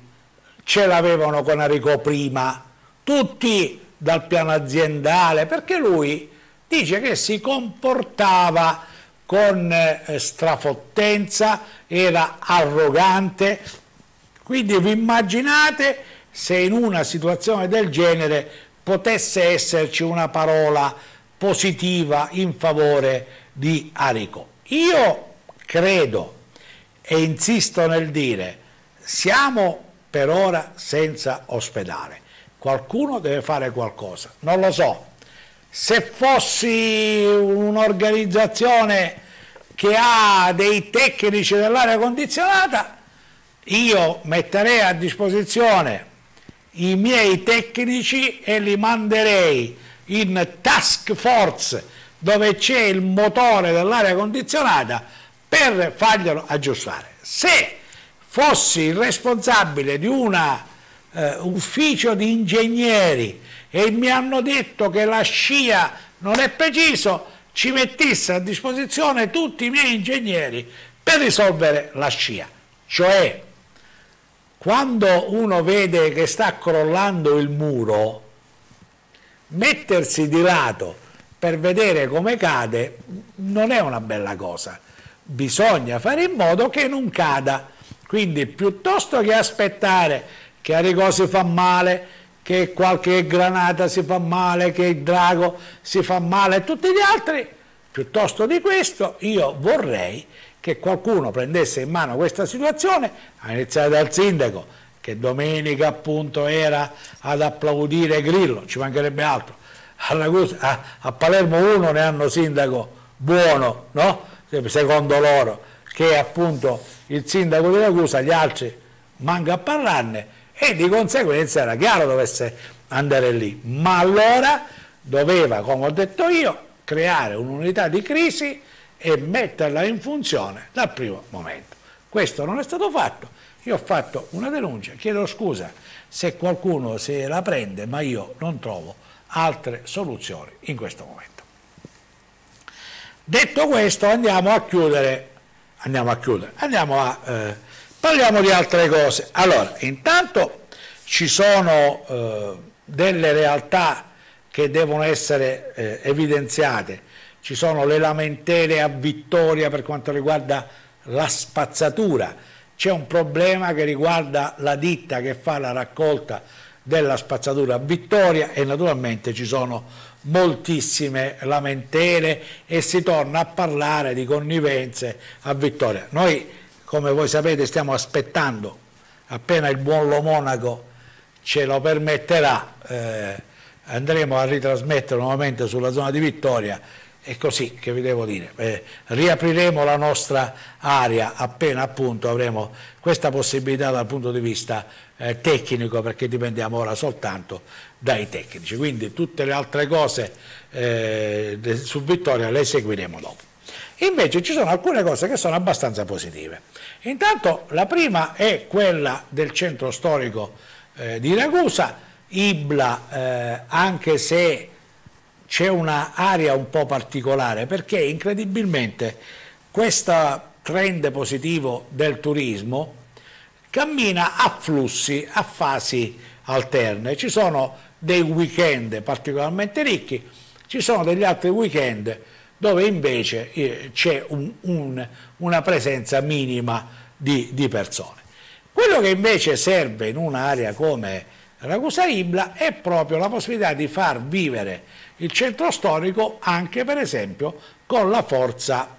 ce l'avevano con Arico prima, tutti dal piano aziendale, perché lui dice che si comportava con eh, strafottenza, era arrogante, quindi vi immaginate se in una situazione del genere potesse esserci una parola positiva in favore di Arico. Io credo e insisto nel dire, siamo per ora senza ospedale, qualcuno deve fare qualcosa, non lo so, se fossi un'organizzazione che ha dei tecnici dell'aria condizionata, io metterei a disposizione i miei tecnici e li manderei in task force dove c'è il motore dell'aria condizionata per farglielo aggiustare. Se fossi il responsabile di un uh, ufficio di ingegneri e mi hanno detto che la scia non è preciso, ci mettesse a disposizione tutti i miei ingegneri per risolvere la scia. Cioè, quando uno vede che sta crollando il muro, mettersi di lato per vedere come cade non è una bella cosa. Bisogna fare in modo che non cada. Quindi piuttosto che aspettare che Arrigo si fa male, che qualche granata si fa male, che il drago si fa male e tutti gli altri, piuttosto di questo io vorrei che qualcuno prendesse in mano questa situazione, a iniziare dal sindaco, che domenica appunto era ad applaudire Grillo, ci mancherebbe altro. A, a, Palermo uno ne hanno sindaco buono, no? secondo loro, che è appunto il sindaco di Ragusa, gli altri manca a parlarne e di conseguenza era chiaro dovesse andare lì. Ma allora doveva, come ho detto io, creare un'unità di crisi e metterla in funzione dal primo momento. Questo non è stato fatto, io ho fatto una denuncia, chiedo scusa se qualcuno se la prende, ma io non trovo altre soluzioni in questo momento. Detto questo andiamo a chiudere, andiamo a chiudere, andiamo a, eh, parliamo di altre cose. Allora, intanto ci sono eh, delle realtà che devono essere eh, evidenziate ci sono le lamentele a Vittoria per quanto riguarda la spazzatura, c'è un problema che riguarda la ditta che fa la raccolta della spazzatura a Vittoria e naturalmente ci sono moltissime lamentele e si torna a parlare di connivenze a Vittoria. Noi, come voi sapete, stiamo aspettando, appena il buon Lo Monaco ce lo permetterà, eh, andremo a ritrasmettere nuovamente sulla zona di Vittoria. È così che vi devo dire, eh, riapriremo la nostra area appena appunto avremo questa possibilità dal punto di vista eh, tecnico perché dipendiamo ora soltanto dai tecnici, quindi tutte le altre cose eh, su Vittoria le seguiremo dopo. Invece ci sono alcune cose che sono abbastanza positive. Intanto la prima è quella del centro storico eh, di Ragusa, Ibla, eh, anche se c'è un'area un po' particolare perché incredibilmente questo trend positivo del turismo cammina a flussi, a fasi alterne. Ci sono dei weekend particolarmente ricchi, ci sono degli altri weekend dove invece eh, c'è un, un, una presenza minima di, di, persone. Quello che invece serve in un'area come Ragusa Ibla è proprio la possibilità di far vivere il centro storico anche per esempio con la forza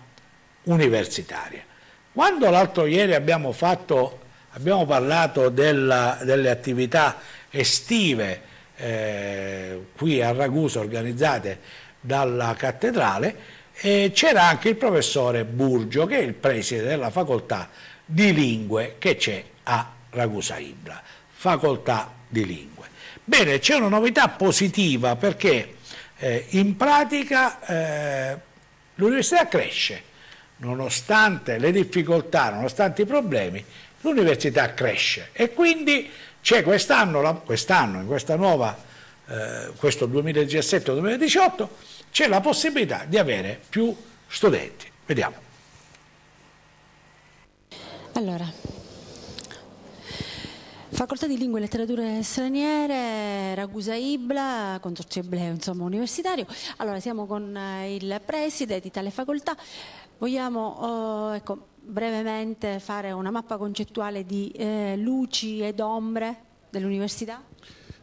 universitaria. Quando l'altro ieri abbiamo, fatto, abbiamo parlato della, delle attività estive eh, qui a Ragusa organizzate dalla cattedrale, eh, c'era anche il professore Burgio che è il preside della facoltà di lingue che c'è a Ragusa Ibra, facoltà di lingue. Bene, c'è una novità positiva perché eh, in pratica eh, l'università cresce, nonostante le difficoltà, nonostante i problemi, l'università cresce. E quindi c'è quest'anno, quest'anno, in questa nuova, eh, questo 2017-2018, c'è la possibilità di avere più studenti. Vediamo. Allora, Facoltà di Lingue e Letterature Straniere, Ragusa Ibla, Consorzio Ebleo, insomma universitario. Allora siamo con eh, il preside di tale facoltà. Vogliamo eh, ecco, brevemente fare una mappa concettuale di eh, luci ed ombre dell'università?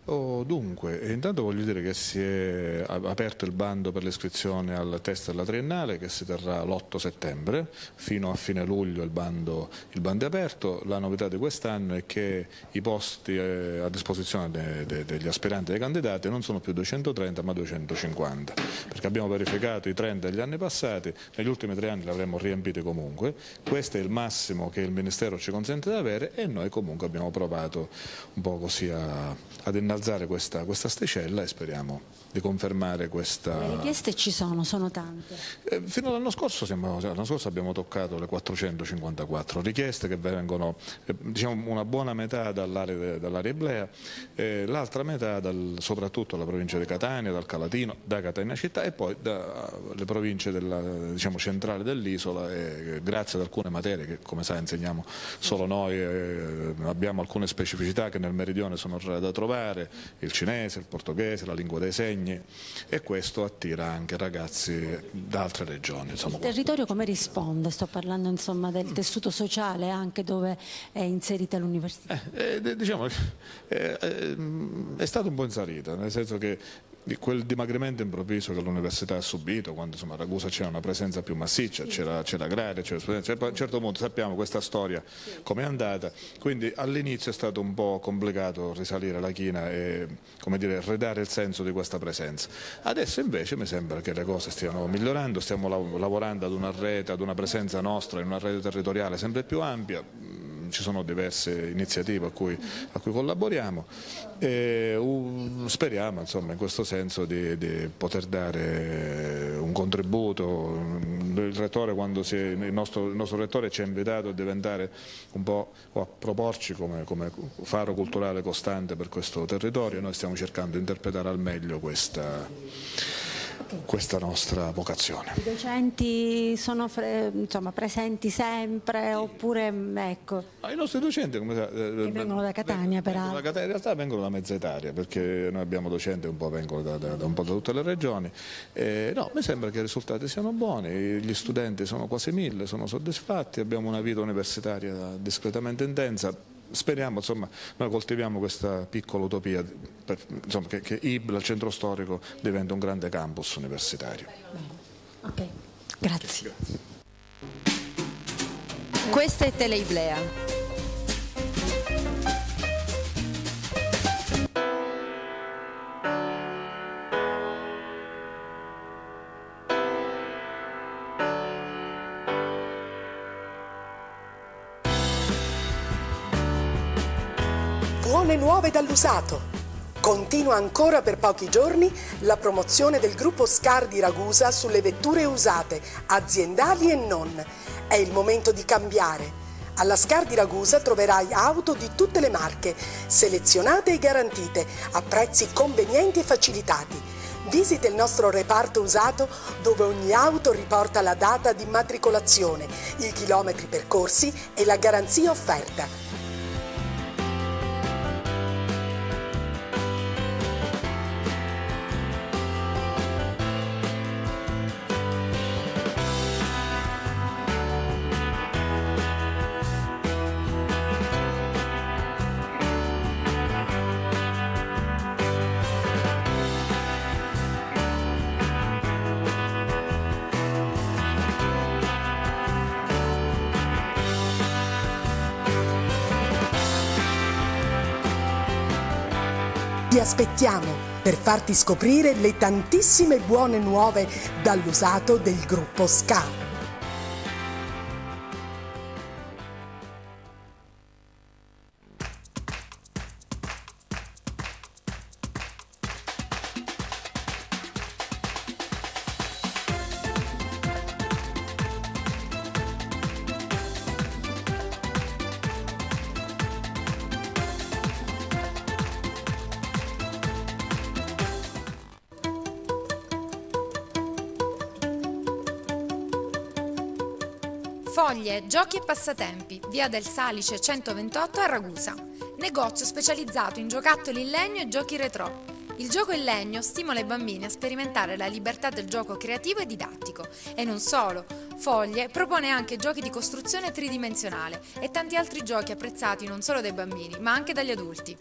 Oh, dunque, intanto voglio dire che si è aperto il bando per l'iscrizione al test della triennale che si terrà l'8 settembre, fino a fine luglio il bando, il bando è aperto, la novità di quest'anno è che i posti eh, a disposizione de, de, degli aspiranti e dei candidati non sono più 230 ma 250, perché abbiamo verificato i trend degli anni passati, negli ultimi tre anni li avremmo riempiti comunque, questo è il massimo che il Ministero ci consente di avere e noi comunque abbiamo provato un po' così ad innalzare innalzare questa, questa sticella e speriamo di confermare questa... Le richieste ci sono, sono tante. Eh, fino all'anno scorso, l'anno scorso abbiamo toccato le 454 richieste che vengono, eh, diciamo una buona metà dall'area, dall'area Iblea, eh, l'altra metà dal, soprattutto dalla provincia di Catania, dal Calatino, da Catania città e poi dalle province della, diciamo, centrale dell'isola e grazie ad alcune materie che come sai insegniamo solo noi, eh, abbiamo alcune specificità che nel meridione sono rare da trovare, il cinese, il portoghese, la lingua dei segni, impegni e questo attira anche ragazzi da altre regioni. Insomma. Il territorio come risponde? Sto parlando insomma, del tessuto sociale anche dove è inserita l'università. Eh, eh, diciamo, eh, eh è stata un po' inserita, nel senso che di quel dimagrimento improvviso che l'università ha subito, quando insomma, a Ragusa c'era una presenza più massiccia, c'era, l'agraria, c'era cioè, a un certo punto sappiamo questa storia come è andata, quindi all'inizio è stato un po' complicato risalire la china e dire, redare il senso di questa presenza. Adesso invece mi sembra che le cose stiano migliorando, stiamo lavorando ad una rete, ad una presenza nostra in una rete territoriale sempre più ampia, ci sono diverse iniziative a cui, a cui collaboriamo e speriamo insomma, in questo senso di, di, poter dare un contributo. Il, rettore, si, il, nostro, il, nostro, rettore ci ha invitato a diventare un po' o a proporci come, come faro culturale costante per questo territorio, noi stiamo cercando di interpretare al meglio questa questa nostra vocazione. I docenti sono insomma, presenti sempre oppure ecco? Ah, I nostri docenti come, eh, vengono da Catania peraltro. Da in realtà vengono da mezza Italia perché noi abbiamo docenti un po' vengono da, da, da un po' da tutte le regioni. Eh, no, mi sembra che i risultati siano buoni, gli studenti sono quasi mille, sono soddisfatti, abbiamo una vita universitaria discretamente intensa speriamo, insomma, noi coltiviamo questa piccola utopia per, insomma, che, che IBLA, il centro storico, diventa un grande campus universitario. Ok, grazie. Questa è Teleiblea. Nuove dall'usato. Continua ancora per pochi giorni la promozione del gruppo Scar di Ragusa sulle vetture usate, aziendali e non. È il momento di cambiare. Alla Scar di Ragusa troverai auto di tutte le marche, selezionate e garantite, a prezzi convenienti e facilitati. Visita il nostro reparto usato dove ogni auto riporta la data di immatricolazione, i chilometri percorsi e la garanzia offerta. Ti aspettiamo per farti scoprire le tantissime buone nuove dall'usato del gruppo SCA. Passatempi, via del Salice 128 a Ragusa. Negozio specializzato in giocattoli in legno e giochi retro. Il gioco in legno stimola i bambini a sperimentare la libertà del gioco creativo e didattico. E non solo, Foglie propone anche giochi di costruzione tridimensionale e tanti altri giochi apprezzati non solo dai bambini, ma anche dagli adulti.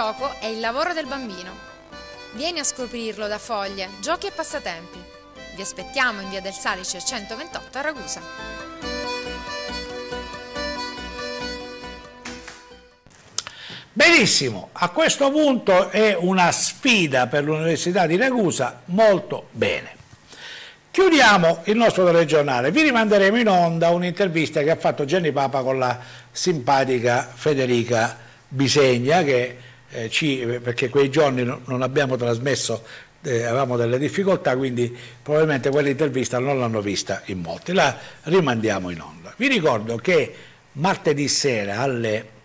Gioco è il lavoro del bambino. Vieni a scoprirlo da foglie, giochi e passatempi. Vi aspettiamo in via del Salice 128 a Ragusa. Benissimo, a questo punto è una sfida per l'Università di Ragusa, molto bene. Chiudiamo il nostro telegiornale, vi rimanderemo in onda un'intervista che ha fatto Gianni Papa con la simpatica Federica Bisegna, che, eh, ci, perché quei giorni non abbiamo trasmesso, eh, avevamo delle difficoltà, quindi probabilmente quell'intervista non l'hanno vista in molti, la rimandiamo in onda. Vi ricordo che martedì sera alle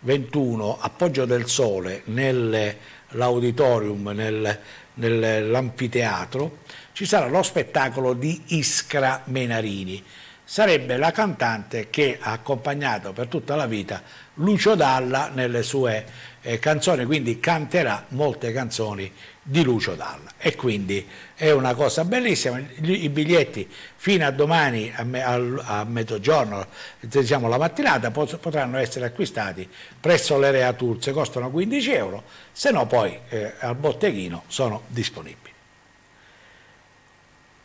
21 Appoggio del Sole nell'auditorium, nel, nell'anfiteatro, ci sarà lo spettacolo di Iskra Menarini. Sarebbe la cantante che ha accompagnato per tutta la vita Lucio Dalla nelle sue eh, canzoni, quindi canterà molte canzoni di Lucio Dalla. E quindi è una cosa bellissima, i biglietti fino a domani a, me, a, a mezzogiorno, diciamo la mattinata, potranno essere acquistati presso l'Erea Turze, costano 15 euro, se no poi eh, al botteghino sono disponibili.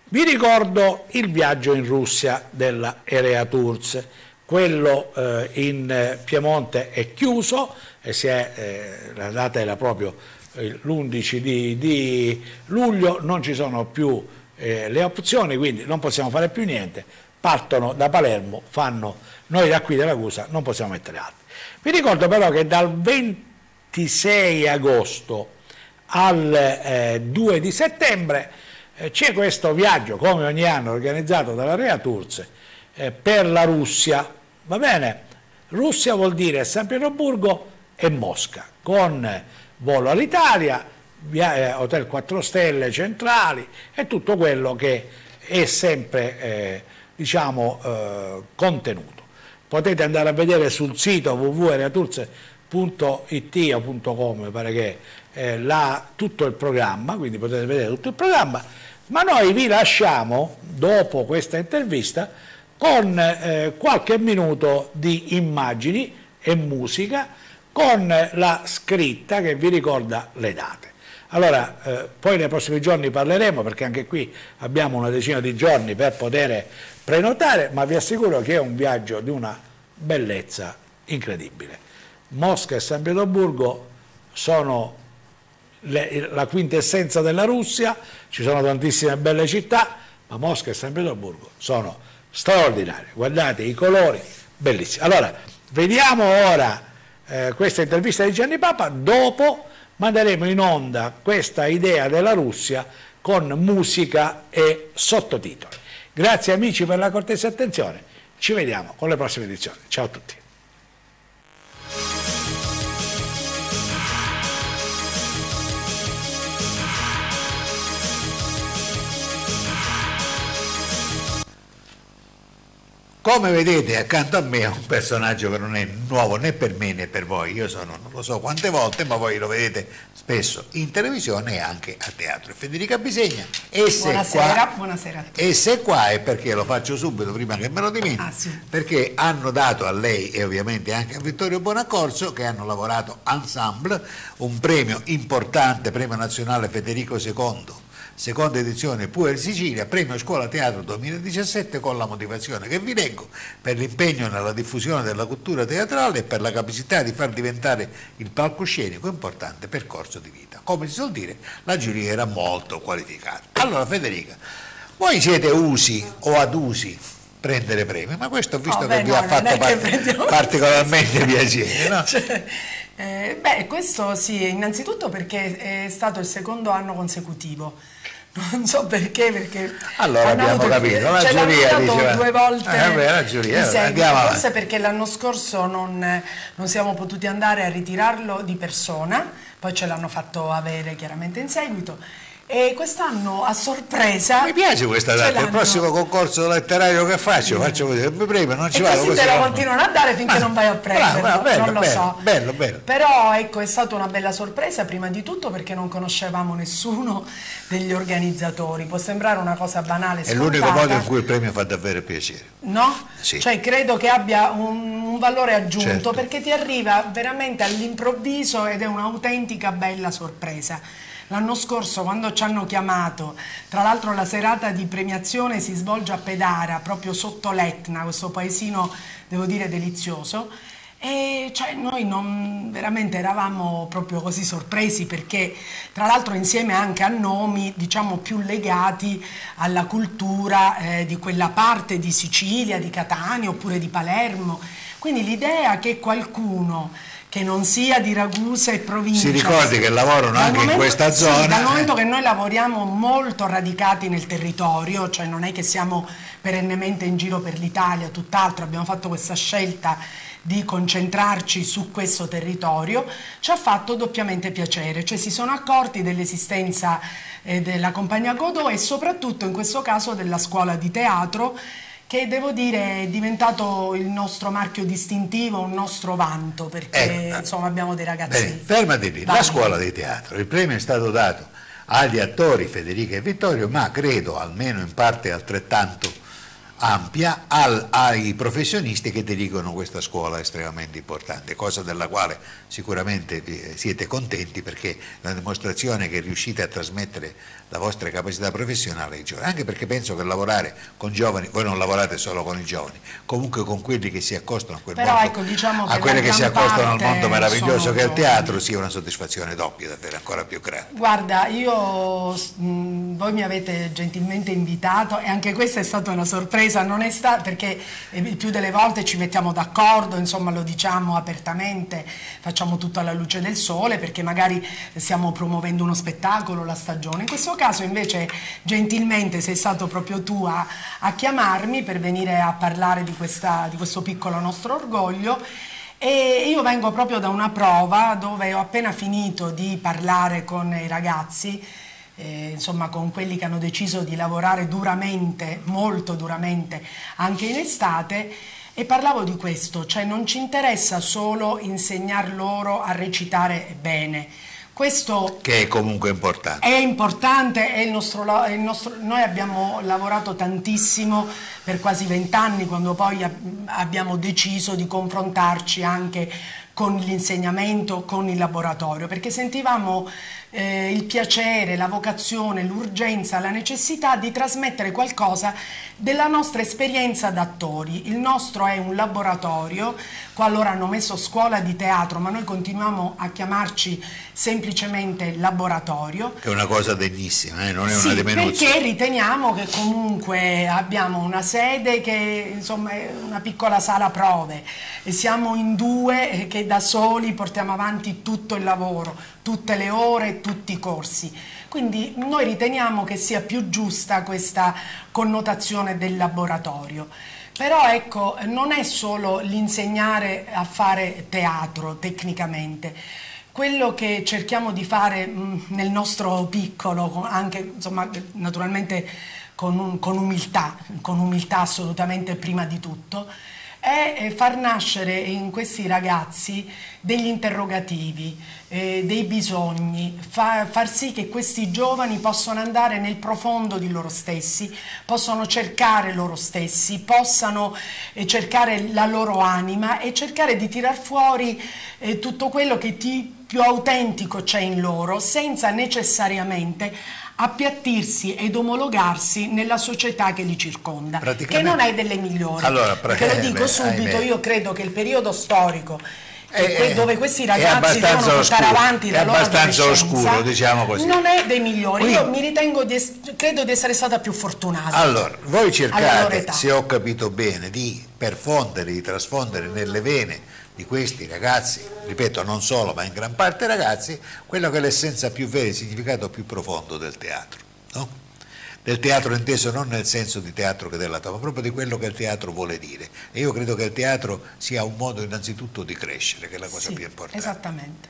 Vi ricordo il viaggio in Russia della Erea Tours, quello eh, in Piemonte è chiuso, e è, eh, la data era proprio l'11 di, di, luglio, non ci sono più eh, le opzioni, quindi non possiamo fare più niente, partono da Palermo, fanno, noi da qui della Ragusa non possiamo mettere altri. Vi ricordo però che dal 26 agosto al 2 eh, di settembre eh, c'è questo viaggio, come ogni anno, organizzato dalla Rea Turze eh, per la Russia, va bene? Russia vuol dire San Pietroburgo e Mosca, con volo all'Italia, eh, hotel 4 stelle centrali e tutto quello che è sempre eh, diciamo, eh, contenuto. Potete andare a vedere sul sito www.reaturze.it o .com, pare che eh, là tutto il programma, quindi potete vedere tutto il programma, ma noi vi lasciamo, dopo questa intervista, con eh, qualche minuto di immagini e musica con la scritta che vi ricorda le date. Allora, eh, poi nei prossimi giorni parleremo perché anche qui abbiamo una decina di giorni per poter prenotare, ma vi assicuro che è un viaggio di una bellezza incredibile. Mosca e San Pietroburgo sono le, la quintessenza della Russia, ci sono tantissime belle città, ma Mosca e San Pietroburgo sono straordinarie. Guardate i colori, bellissimi. Allora, vediamo ora eh, questa intervista di Gianni Papa, dopo manderemo in onda questa idea della Russia con musica e sottotitoli. Grazie amici per la cortese attenzione, ci vediamo con le prossime edizioni. Ciao a tutti. Come vedete accanto a me è un personaggio che non è nuovo né per me né per voi, io sono non lo so quante volte, ma voi lo vedete spesso in televisione e anche a teatro. Federica Bisegna, e se buonasera, qua, buonasera. E se qua è perché lo faccio subito prima che me lo dimentichi, ah, sì. perché hanno dato a lei e ovviamente anche a Vittorio Bonaccorso che hanno lavorato ensemble un premio importante, premio nazionale Federico II seconda edizione Puer Sicilia, premio Scuola Teatro 2017 con la motivazione che vi leggo per l'impegno nella diffusione della cultura teatrale e per la capacità di far diventare il palcoscenico importante percorso di vita. Come si suol dire, la giuria era molto qualificata. Allora Federica, voi siete usi o adusi prendere premi, ma questo ho visto oh, che beh, vi no, ha fatto part particolarmente piacere. No? Cioè, eh, beh, questo sì, innanzitutto perché è stato il secondo anno consecutivo non so perché, perché allora abbiamo capito, la giuria diceva, due volte eh, vabbè, la giuria, seguito, forse perché l'anno scorso non, non siamo potuti andare a ritirarlo di persona, poi ce l'hanno fatto avere chiaramente in seguito e quest'anno a sorpresa mi piace questa data il prossimo concorso letterario che faccio faccio così mi prego non ci e vado così te lo continuano a dare finché ah, non vai a prenderlo bravo, bello, non lo bello, so bello, bello. però ecco è stata una bella sorpresa prima di tutto perché non conoscevamo nessuno degli organizzatori può sembrare una cosa banale è l'unico modo in cui il premio fa davvero piacere no? Sì. cioè credo che abbia un, un valore aggiunto certo. perché ti arriva veramente all'improvviso ed è un'autentica bella sorpresa L'anno scorso quando ci hanno chiamato, tra l'altro la serata di premiazione si svolge a Pedara, proprio sotto l'Etna, questo paesino devo dire delizioso, E cioè noi non, veramente eravamo proprio così sorpresi perché tra l'altro insieme anche a nomi diciamo più legati alla cultura eh, di quella parte di Sicilia, di Catania oppure di Palermo. Quindi l'idea che qualcuno che non sia di Ragusa e provincia. Si ricordi che lavorano anche momento, in questa zona. Sì, dal momento che noi lavoriamo molto radicati nel territorio, cioè non è che siamo perennemente in giro per l'Italia, tutt'altro, abbiamo fatto questa scelta di concentrarci su questo territorio, ci ha fatto doppiamente piacere, cioè si sono accorti dell'esistenza eh, della compagnia Godot e soprattutto in questo caso della scuola di teatro che devo dire è diventato il nostro marchio distintivo, un nostro vanto, perché eh, insomma abbiamo dei ragazzi. Bene, fermati lì, la scuola di teatro, il premio è stato dato agli attori Federica e Vittorio, ma credo almeno in parte altrettanto ampia al, ai professionisti che dirigono questa scuola estremamente importante, cosa della quale sicuramente siete contenti perché una dimostrazione che riuscite a trasmettere la vostra capacità professionale ai giovani, anche perché penso che lavorare con giovani, voi non lavorate solo con i giovani, comunque con quelli che si accostano a quel Però mondo, ecco, diciamo a quelli che si accostano al mondo meraviglioso che è il teatro, sia una soddisfazione doppia, davvero ancora più grande. Guarda, io, mh, voi mi avete gentilmente invitato e anche questa è stata una sorpresa, non è stata perché eh, il più delle volte ci mettiamo d'accordo, insomma lo diciamo apertamente, facciamo tutto alla luce del sole perché magari stiamo promuovendo uno spettacolo, la stagione. In questo caso invece gentilmente sei stato proprio tu a, a chiamarmi per venire a parlare di, questa, di questo piccolo nostro orgoglio e io vengo proprio da una prova dove ho appena finito di parlare con i ragazzi, eh, insomma con quelli che hanno deciso di lavorare duramente, molto duramente, anche in estate, e parlavo di questo, cioè non ci interessa solo insegnar loro a recitare bene. Questo Che è comunque importante. è importante, è il nostro, è il nostro- noi abbiamo lavorato tantissimo per quasi vent'anni quando poi ab- abbiamo deciso di confrontarci anche con l'insegnamento, con il laboratorio, perché sentivamo eh, il piacere, la vocazione, l'urgenza, la necessità di trasmettere qualcosa della nostra esperienza da attori. Il nostro è un laboratorio, qua loro hanno messo scuola di teatro, ma noi continuiamo a chiamarci semplicemente laboratorio. Che è una cosa degnissima, eh, non è Sì, una demenuzia. perché riteniamo che comunque abbiamo una sede che insomma è una piccola sala prove e siamo in due eh, che da soli portiamo avanti tutto il lavoro, tutte le ore, tutti i corsi. Quindi noi riteniamo che sia più giusta questa connotazione del laboratorio. Però ecco, non è solo l'insegnare a fare teatro tecnicamente, quello che cerchiamo di fare mh, nel nostro piccolo, anche insomma, naturalmente con, un- con umiltà, con umiltà assolutamente prima di tutto, è eh, far nascere in questi ragazzi degli interrogativi, eh, dei bisogni, fa- far sì che questi giovani possano andare nel profondo di loro stessi, possano cercare loro stessi, possano eh, cercare la loro anima e cercare di tirar fuori eh, tutto quello che di più autentico c'è in loro, senza necessariamente appiattirsi ed omologarsi nella società che li circonda, che non è delle migliori. Allora, Perché lo dico subito, io credo che il periodo storico Eh, eh, dove questi ragazzi devono portare oscuro, avanti la loro abbastanza oscuro, diciamo così. Non è dei migliori. Io mi ritengo di credo di essere stata più fortunata. Allora, voi cercate, se ho capito bene, di perfondere, di trasfondere nelle vene di questi ragazzi, ripeto, non solo, ma in gran parte ragazzi, quello che è l'essenza più vera, il significato più profondo del teatro. no? Del teatro inteso non nel senso di teatro che della ma proprio di quello che il teatro vuole dire. E io credo che il teatro sia un modo innanzitutto di crescere, che è la cosa Sì, più importante. Esattamente.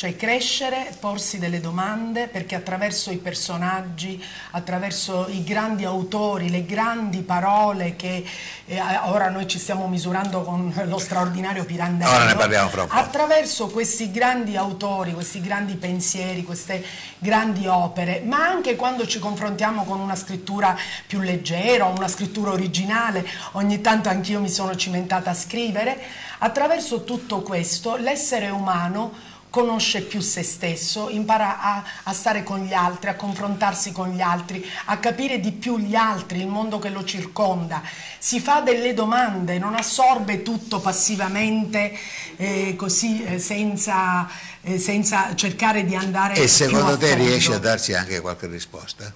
Cioè crescere, porsi delle domande, perché attraverso i personaggi, attraverso i grandi autori, le grandi parole che eh, ora noi ci stiamo misurando con lo straordinario Pirandello, Ora ne parliamo po'. attraverso questi grandi autori, questi grandi pensieri, queste grandi opere, ma anche quando ci confrontiamo con una scrittura più leggera, una scrittura originale, ogni tanto anch'io mi sono cimentata a scrivere, attraverso tutto questo l'essere umano conosce più se stesso, impara a, a, stare con gli altri, a confrontarsi con gli altri, a capire di più gli altri, il mondo che lo circonda, si fa delle domande, non assorbe tutto passivamente eh, così eh, senza, eh, senza, cercare di andare E secondo te riesce a darsi anche qualche risposta?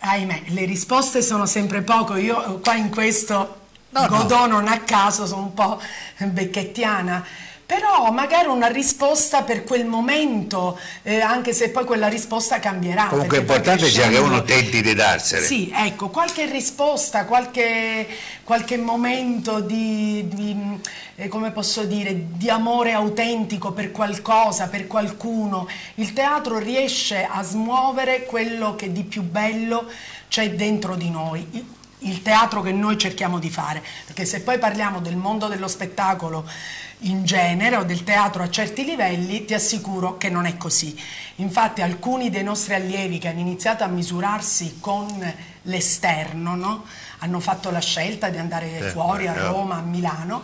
Ahimè, le risposte sono sempre poco, io qua in questo no, godò no. non a caso, sono un po' becchettiana però magari una risposta per quel momento, eh, anche se poi quella risposta cambierà. Comunque è importante già che uno tenti di darsene. Sì, ecco, qualche risposta, qualche, qualche momento di, di eh, come posso dire, di amore autentico per qualcosa, per qualcuno. Il teatro riesce a smuovere quello che di più bello c'è dentro di noi il teatro che noi cerchiamo di fare, perché se poi parliamo del mondo dello spettacolo in genere o del teatro a certi livelli, ti assicuro che non è così. Infatti alcuni dei nostri allievi che hanno iniziato a misurarsi con l'esterno, no? hanno fatto la scelta di andare eh, fuori a Roma, a Milano,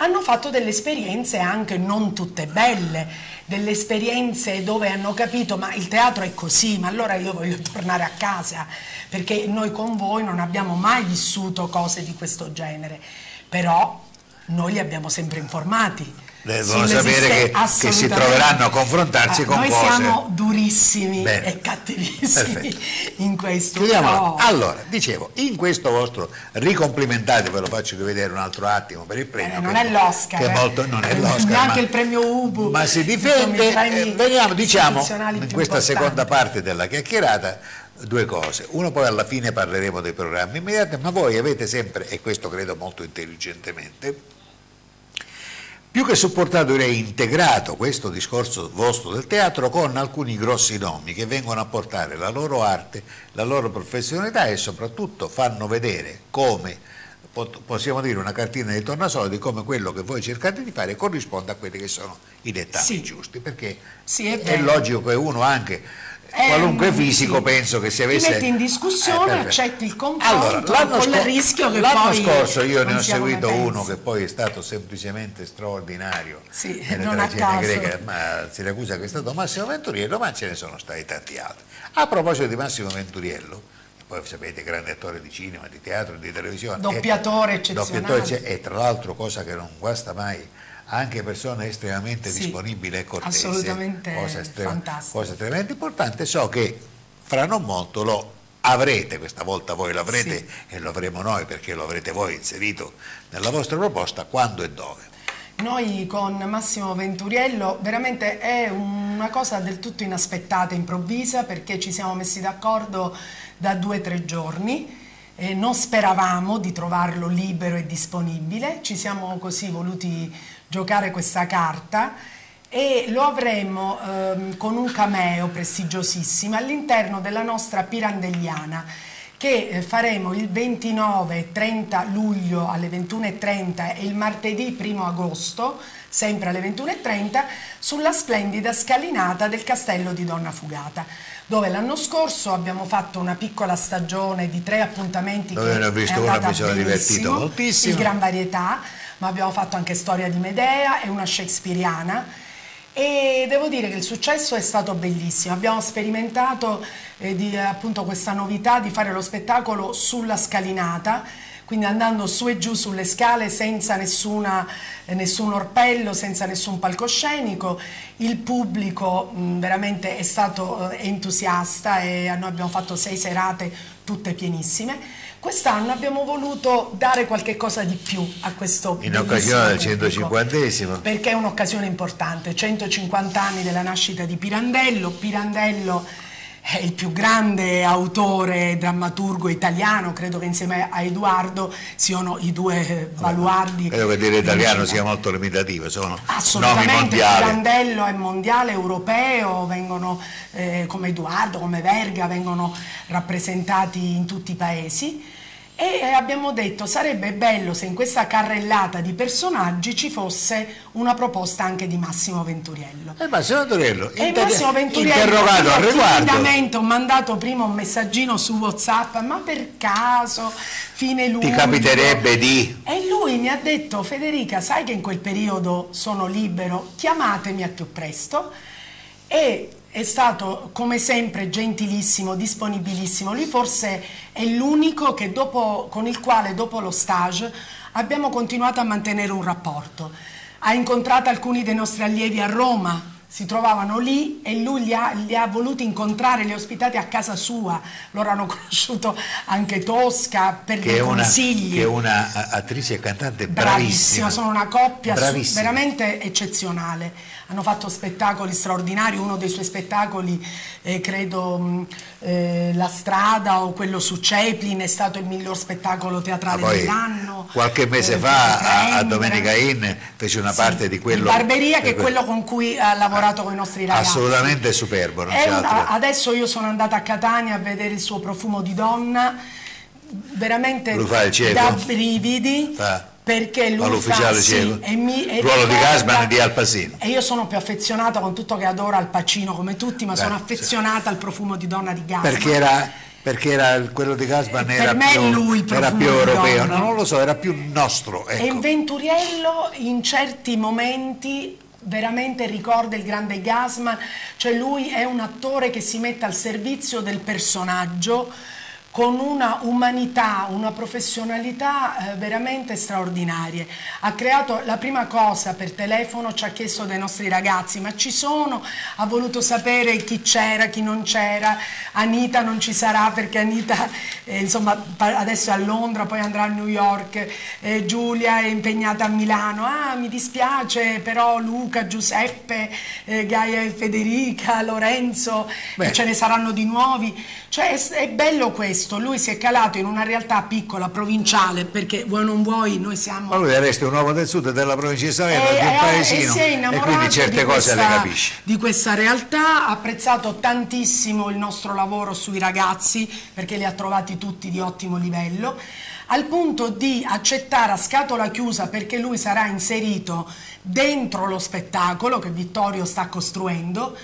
hanno fatto delle esperienze anche non tutte belle, delle esperienze dove hanno capito ma il teatro è così, ma allora io voglio tornare a casa, perché noi con voi non abbiamo mai vissuto cose di questo genere, però noi li abbiamo sempre informati. Devono sapere che, che, si troveranno a confrontarsi ah, con noi cose. Noi siamo durissimi Bene. e cattivissimi Perfetto. in questo. Però... Allora, dicevo, in questo vostro ricomplimentate, ve lo faccio rivedere un altro attimo per il premio. Eh, non è l'Oscar. Che molto, non è l'Oscar. Neanche il premio Ubu. Ma si difende. Eh, veniamo, diciamo, in questa seconda parte della chiacchierata due cose. Uno poi alla fine parleremo dei programmi immediati, ma voi avete sempre, e questo credo molto intelligentemente, più che supportato direi integrato questo discorso vostro del teatro con alcuni grossi nomi che vengono a portare la loro arte, la loro professionalità e soprattutto fanno vedere come possiamo dire una cartina di tornasole di come quello che voi cercate di fare corrisponde a quelli che sono i dettagli sì. giusti perché sì, è, è logico che uno anche qualunque fisico sì. penso che se avesse... Ti metti in discussione, eh, accetti il confronto allora, con il rischio che L'anno scorso io ne ho seguito uno che poi è stato semplicemente straordinario sì, non a caso. greche, ma Siracusa che è stato Massimo Venturiello, ma ce ne sono stati tanti altri. A proposito di Massimo Venturiello, poi sapete grande attore di cinema, di teatro, di televisione. Doppiatore eccezionale. Doppiatore, e tra l'altro cosa che non guasta mai anche persone estremamente sì, disponibili e cortesi, assolutamente cosa, estrema, cosa estremamente importante, so che fra non molto lo avrete, questa volta voi l'avrete sì. e lo avremo noi perché lo avrete voi inserito nella vostra proposta, quando e dove? Noi con Massimo Venturiello veramente è una cosa del tutto inaspettata, improvvisa, perché ci siamo messi d'accordo da due o tre giorni e non speravamo di trovarlo libero e disponibile, ci siamo così voluti giocare questa carta e lo avremo ehm, con un cameo prestigiosissimo all'interno della nostra Pirandelliana che eh, faremo il 29 e 30 luglio alle 21.30 e il martedì 1 agosto, sempre alle 21.30, sulla splendida scalinata del castello di Donna Fugata dove l'anno scorso abbiamo fatto una piccola stagione di tre appuntamenti dove che ho visto una mi sono divertito moltissimo. Il Gran Varietà ma abbiamo fatto anche storia di Medea e una shakespeariana e devo dire che il successo è stato bellissimo. Abbiamo sperimentato eh, di, appunto questa novità di fare lo spettacolo sulla scalinata, quindi andando su e giù sulle scale senza nessuna, eh, nessun orpello, senza nessun palcoscenico. Il pubblico mh, veramente è stato eh, entusiasta e noi abbiamo fatto sei serate tutte pienissime Quest'anno abbiamo voluto dare qualche cosa di più a questo In occasione del 150esimo. Perché è un'occasione importante, 150 anni della nascita di Pirandello, Pirandello è il più grande autore drammaturgo italiano, credo che insieme a Edoardo siano i due baluardi. Credo che dire italiano sia molto limitativo, sono Assolutamente, mondiali. Pirandello è mondiale, europeo, vengono eh, come Edoardo, come Verga, vengono rappresentati in tutti i paesi E eh, abbiamo detto sarebbe bello se in questa carrellata di personaggi ci fosse una proposta anche di Massimo Venturiello. E Massimo Venturiello, E Massimo Venturiello interrogato al riguardo. ho mandato prima un messaggino su Whatsapp, ma per caso fine luglio Ti capiterebbe di... e lui mi ha detto Federica, sai che in quel periodo sono libero, chiamatemi a più presto e è stato come sempre gentilissimo, disponibilissimo. Lui forse è l'unico che dopo- con il quale dopo lo stage abbiamo continuato a mantenere un rapporto. Ha incontrato alcuni dei nostri allievi a Roma, si trovavano lì e lui li ha, li ha voluti incontrare, li ha ospitati a casa sua. Loro hanno conosciuto anche Tosca per Che dei una, consigli. che è una attrice e cantante Bravissima, bravissima. sono una coppia su- veramente eccezionale. Hanno fatto spettacoli straordinari, uno dei suoi spettacoli, eh, credo, mh, eh, La strada o quello su Chaplin è stato il miglior spettacolo teatrale poi, dell'anno. Qualche mese Eh, fa a, a. Domenica Inn fece una Sì, parte di quello... Barberia, che è quello con cui ha lavorato con i nostri ragazzi. Assolutamente superbo, non È c'è un- altro. adesso io sono andata a Catania a vedere il suo profumo di donna, veramente da brividi. Fa- Perché lui fa l'ufficiale fa, sì, e mi, e Ruolo di Gassman e di Al Pacino. E io sono più affezionata con tutto che adoro Al Pacino come tutti, ma Beh, sono sì. affezionata al profumo di donna di Gassman. Perché era, perché era quello di Gasman era, era più europeo, no, non lo so, era più nostro. E Ecco. Venturiello in certi momenti veramente ricorda il grande Gasman, cioè lui è un attore che si mette al servizio del personaggio con una umanità, una professionalità eh, veramente straordinarie. Ha creato la prima cosa per telefono, ci ha chiesto dai nostri ragazzi, ma ci sono? Ha voluto sapere chi c'era, chi non c'era. Anita non ci sarà perché Anita eh, insomma, adesso è a Londra, poi andrà a New York. Eh, Giulia è impegnata a Milano. Ah, mi dispiace, però Luca, Giuseppe, eh, Gaia e Federica, Lorenzo, Beh. e ce ne saranno di nuovi. Cioè è, è bello questo, lui si è calato in una realtà piccola, provinciale, perché vuoi non vuoi, noi siamo... Ma lui è un uomo del sud della provincia di Salerno, di un e- paesino, e e quindi certe cose le questa- capisce. Di questa realtà, ha apprezzato tantissimo il nostro lavoro sui ragazzi perché li ha trovati tutti di ottimo livello, al punto di accettare a scatola chiusa perché lui sarà inserito dentro lo spettacolo che Vittorio sta costruendo.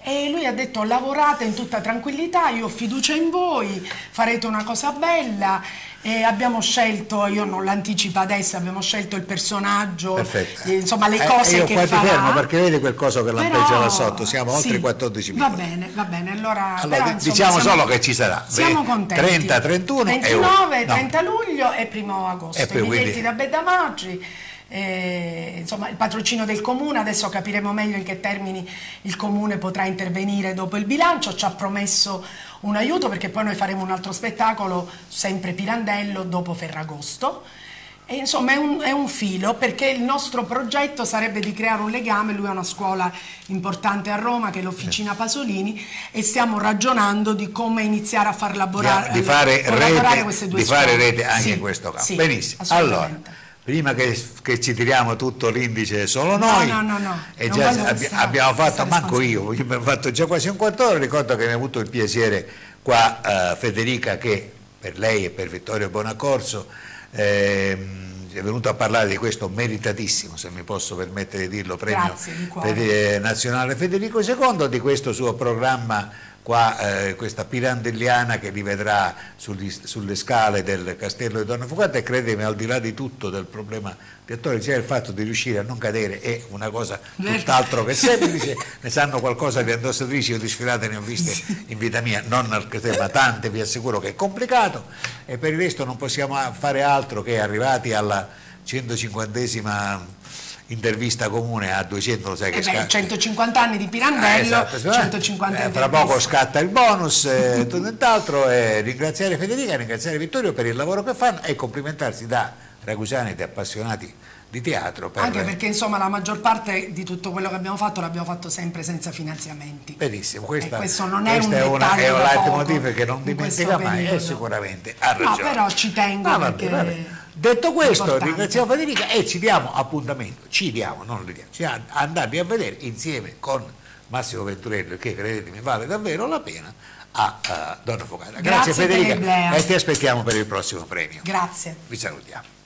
E lui ha detto lavorate in tutta tranquillità, io ho fiducia in voi, farete una cosa bella e abbiamo scelto, io non l'anticipo adesso, abbiamo scelto il personaggio, Perfetto. eh, insomma le Eh, cose io che qua ti farà. fermo perché vedi quel coso che lampeggia là sotto, siamo oltre sì, i 14 Va minuti. bene, va bene, allora, Allora, però, insomma, diciamo siamo- solo che ci sarà. Siamo contenti. 30, 31 e 29, no. 30 luglio e 1 agosto. E poi I biglietti quindi- da Bedamaggi, eh, insomma il patrocinio del comune, adesso capiremo meglio in che termini il comune potrà intervenire dopo il bilancio, ci ha promesso un aiuto perché poi noi faremo un altro spettacolo, sempre Pirandello, dopo Ferragosto. E insomma è un, è un filo perché il nostro progetto sarebbe di creare un legame, lui ha una scuola importante a Roma che è l'Officina Pasolini e stiamo ragionando di come iniziare a far lavorare, di fare, collaborare rete, queste due di fare rete anche Sì, in questo campo. sì, Benissimo. Allora, prima che, che ci tiriamo tutto l'indice solo No, noi, no, no, no, e già abbi- abbiamo fatto, manco io, io abbiamo fatto già quasi un quarto d'ora, ricordo che abbiamo avuto il piacere qua eh, Federica che per lei e per Vittorio Bonaccorso ehm, è venuto a parlare di questo meritatissimo, se mi posso permettere di dirlo, premio Grazie. Fede- nazionale. Federico II, di questo suo programma qua, eh, questa pirandelliana che li vedrà sugli- sulle scale del castello di Donna Fugata e credemi al di là di tutto del problema di attori c'è il fatto di riuscire a non cadere è una cosa tutt'altro che semplice ne sanno qualcosa di indossatrici io di sfilate ne ho viste in vita mia non al castello ma tante vi assicuro che è complicato e per il resto non possiamo fare altro che arrivati alla 150esima intervista comune a 200 lo sai che Eh beh, sca- 150 anni di Ah, Pirandello, esatto, sì, 150 eh, fra poco scatta il bonus e tutt'altro e ringraziare Federica, ringraziare Vittorio per il lavoro che fanno e complimentarsi da ragusani ed appassionati di teatro per Anche perché insomma la maggior parte di tutto quello che abbiamo fatto l'abbiamo fatto sempre senza finanziamenti. benissimo questa, E questo non è un è, una, è un leitmotiv che non dimentica mai e sicuramente ha No, ragione però ci tengo No, vabbè, perché vabbè. Detto questo, Importante. ringraziamo Federica e ci diamo appuntamento, ci diamo, non lo diamo, ci a- andarli a vedere insieme con Massimo Venturello, che credetemi vale davvero la pena, a eh, Donna Focata. Grazie, Grazie Federica e ti aspettiamo per il prossimo premio. Grazie. Vi salutiamo.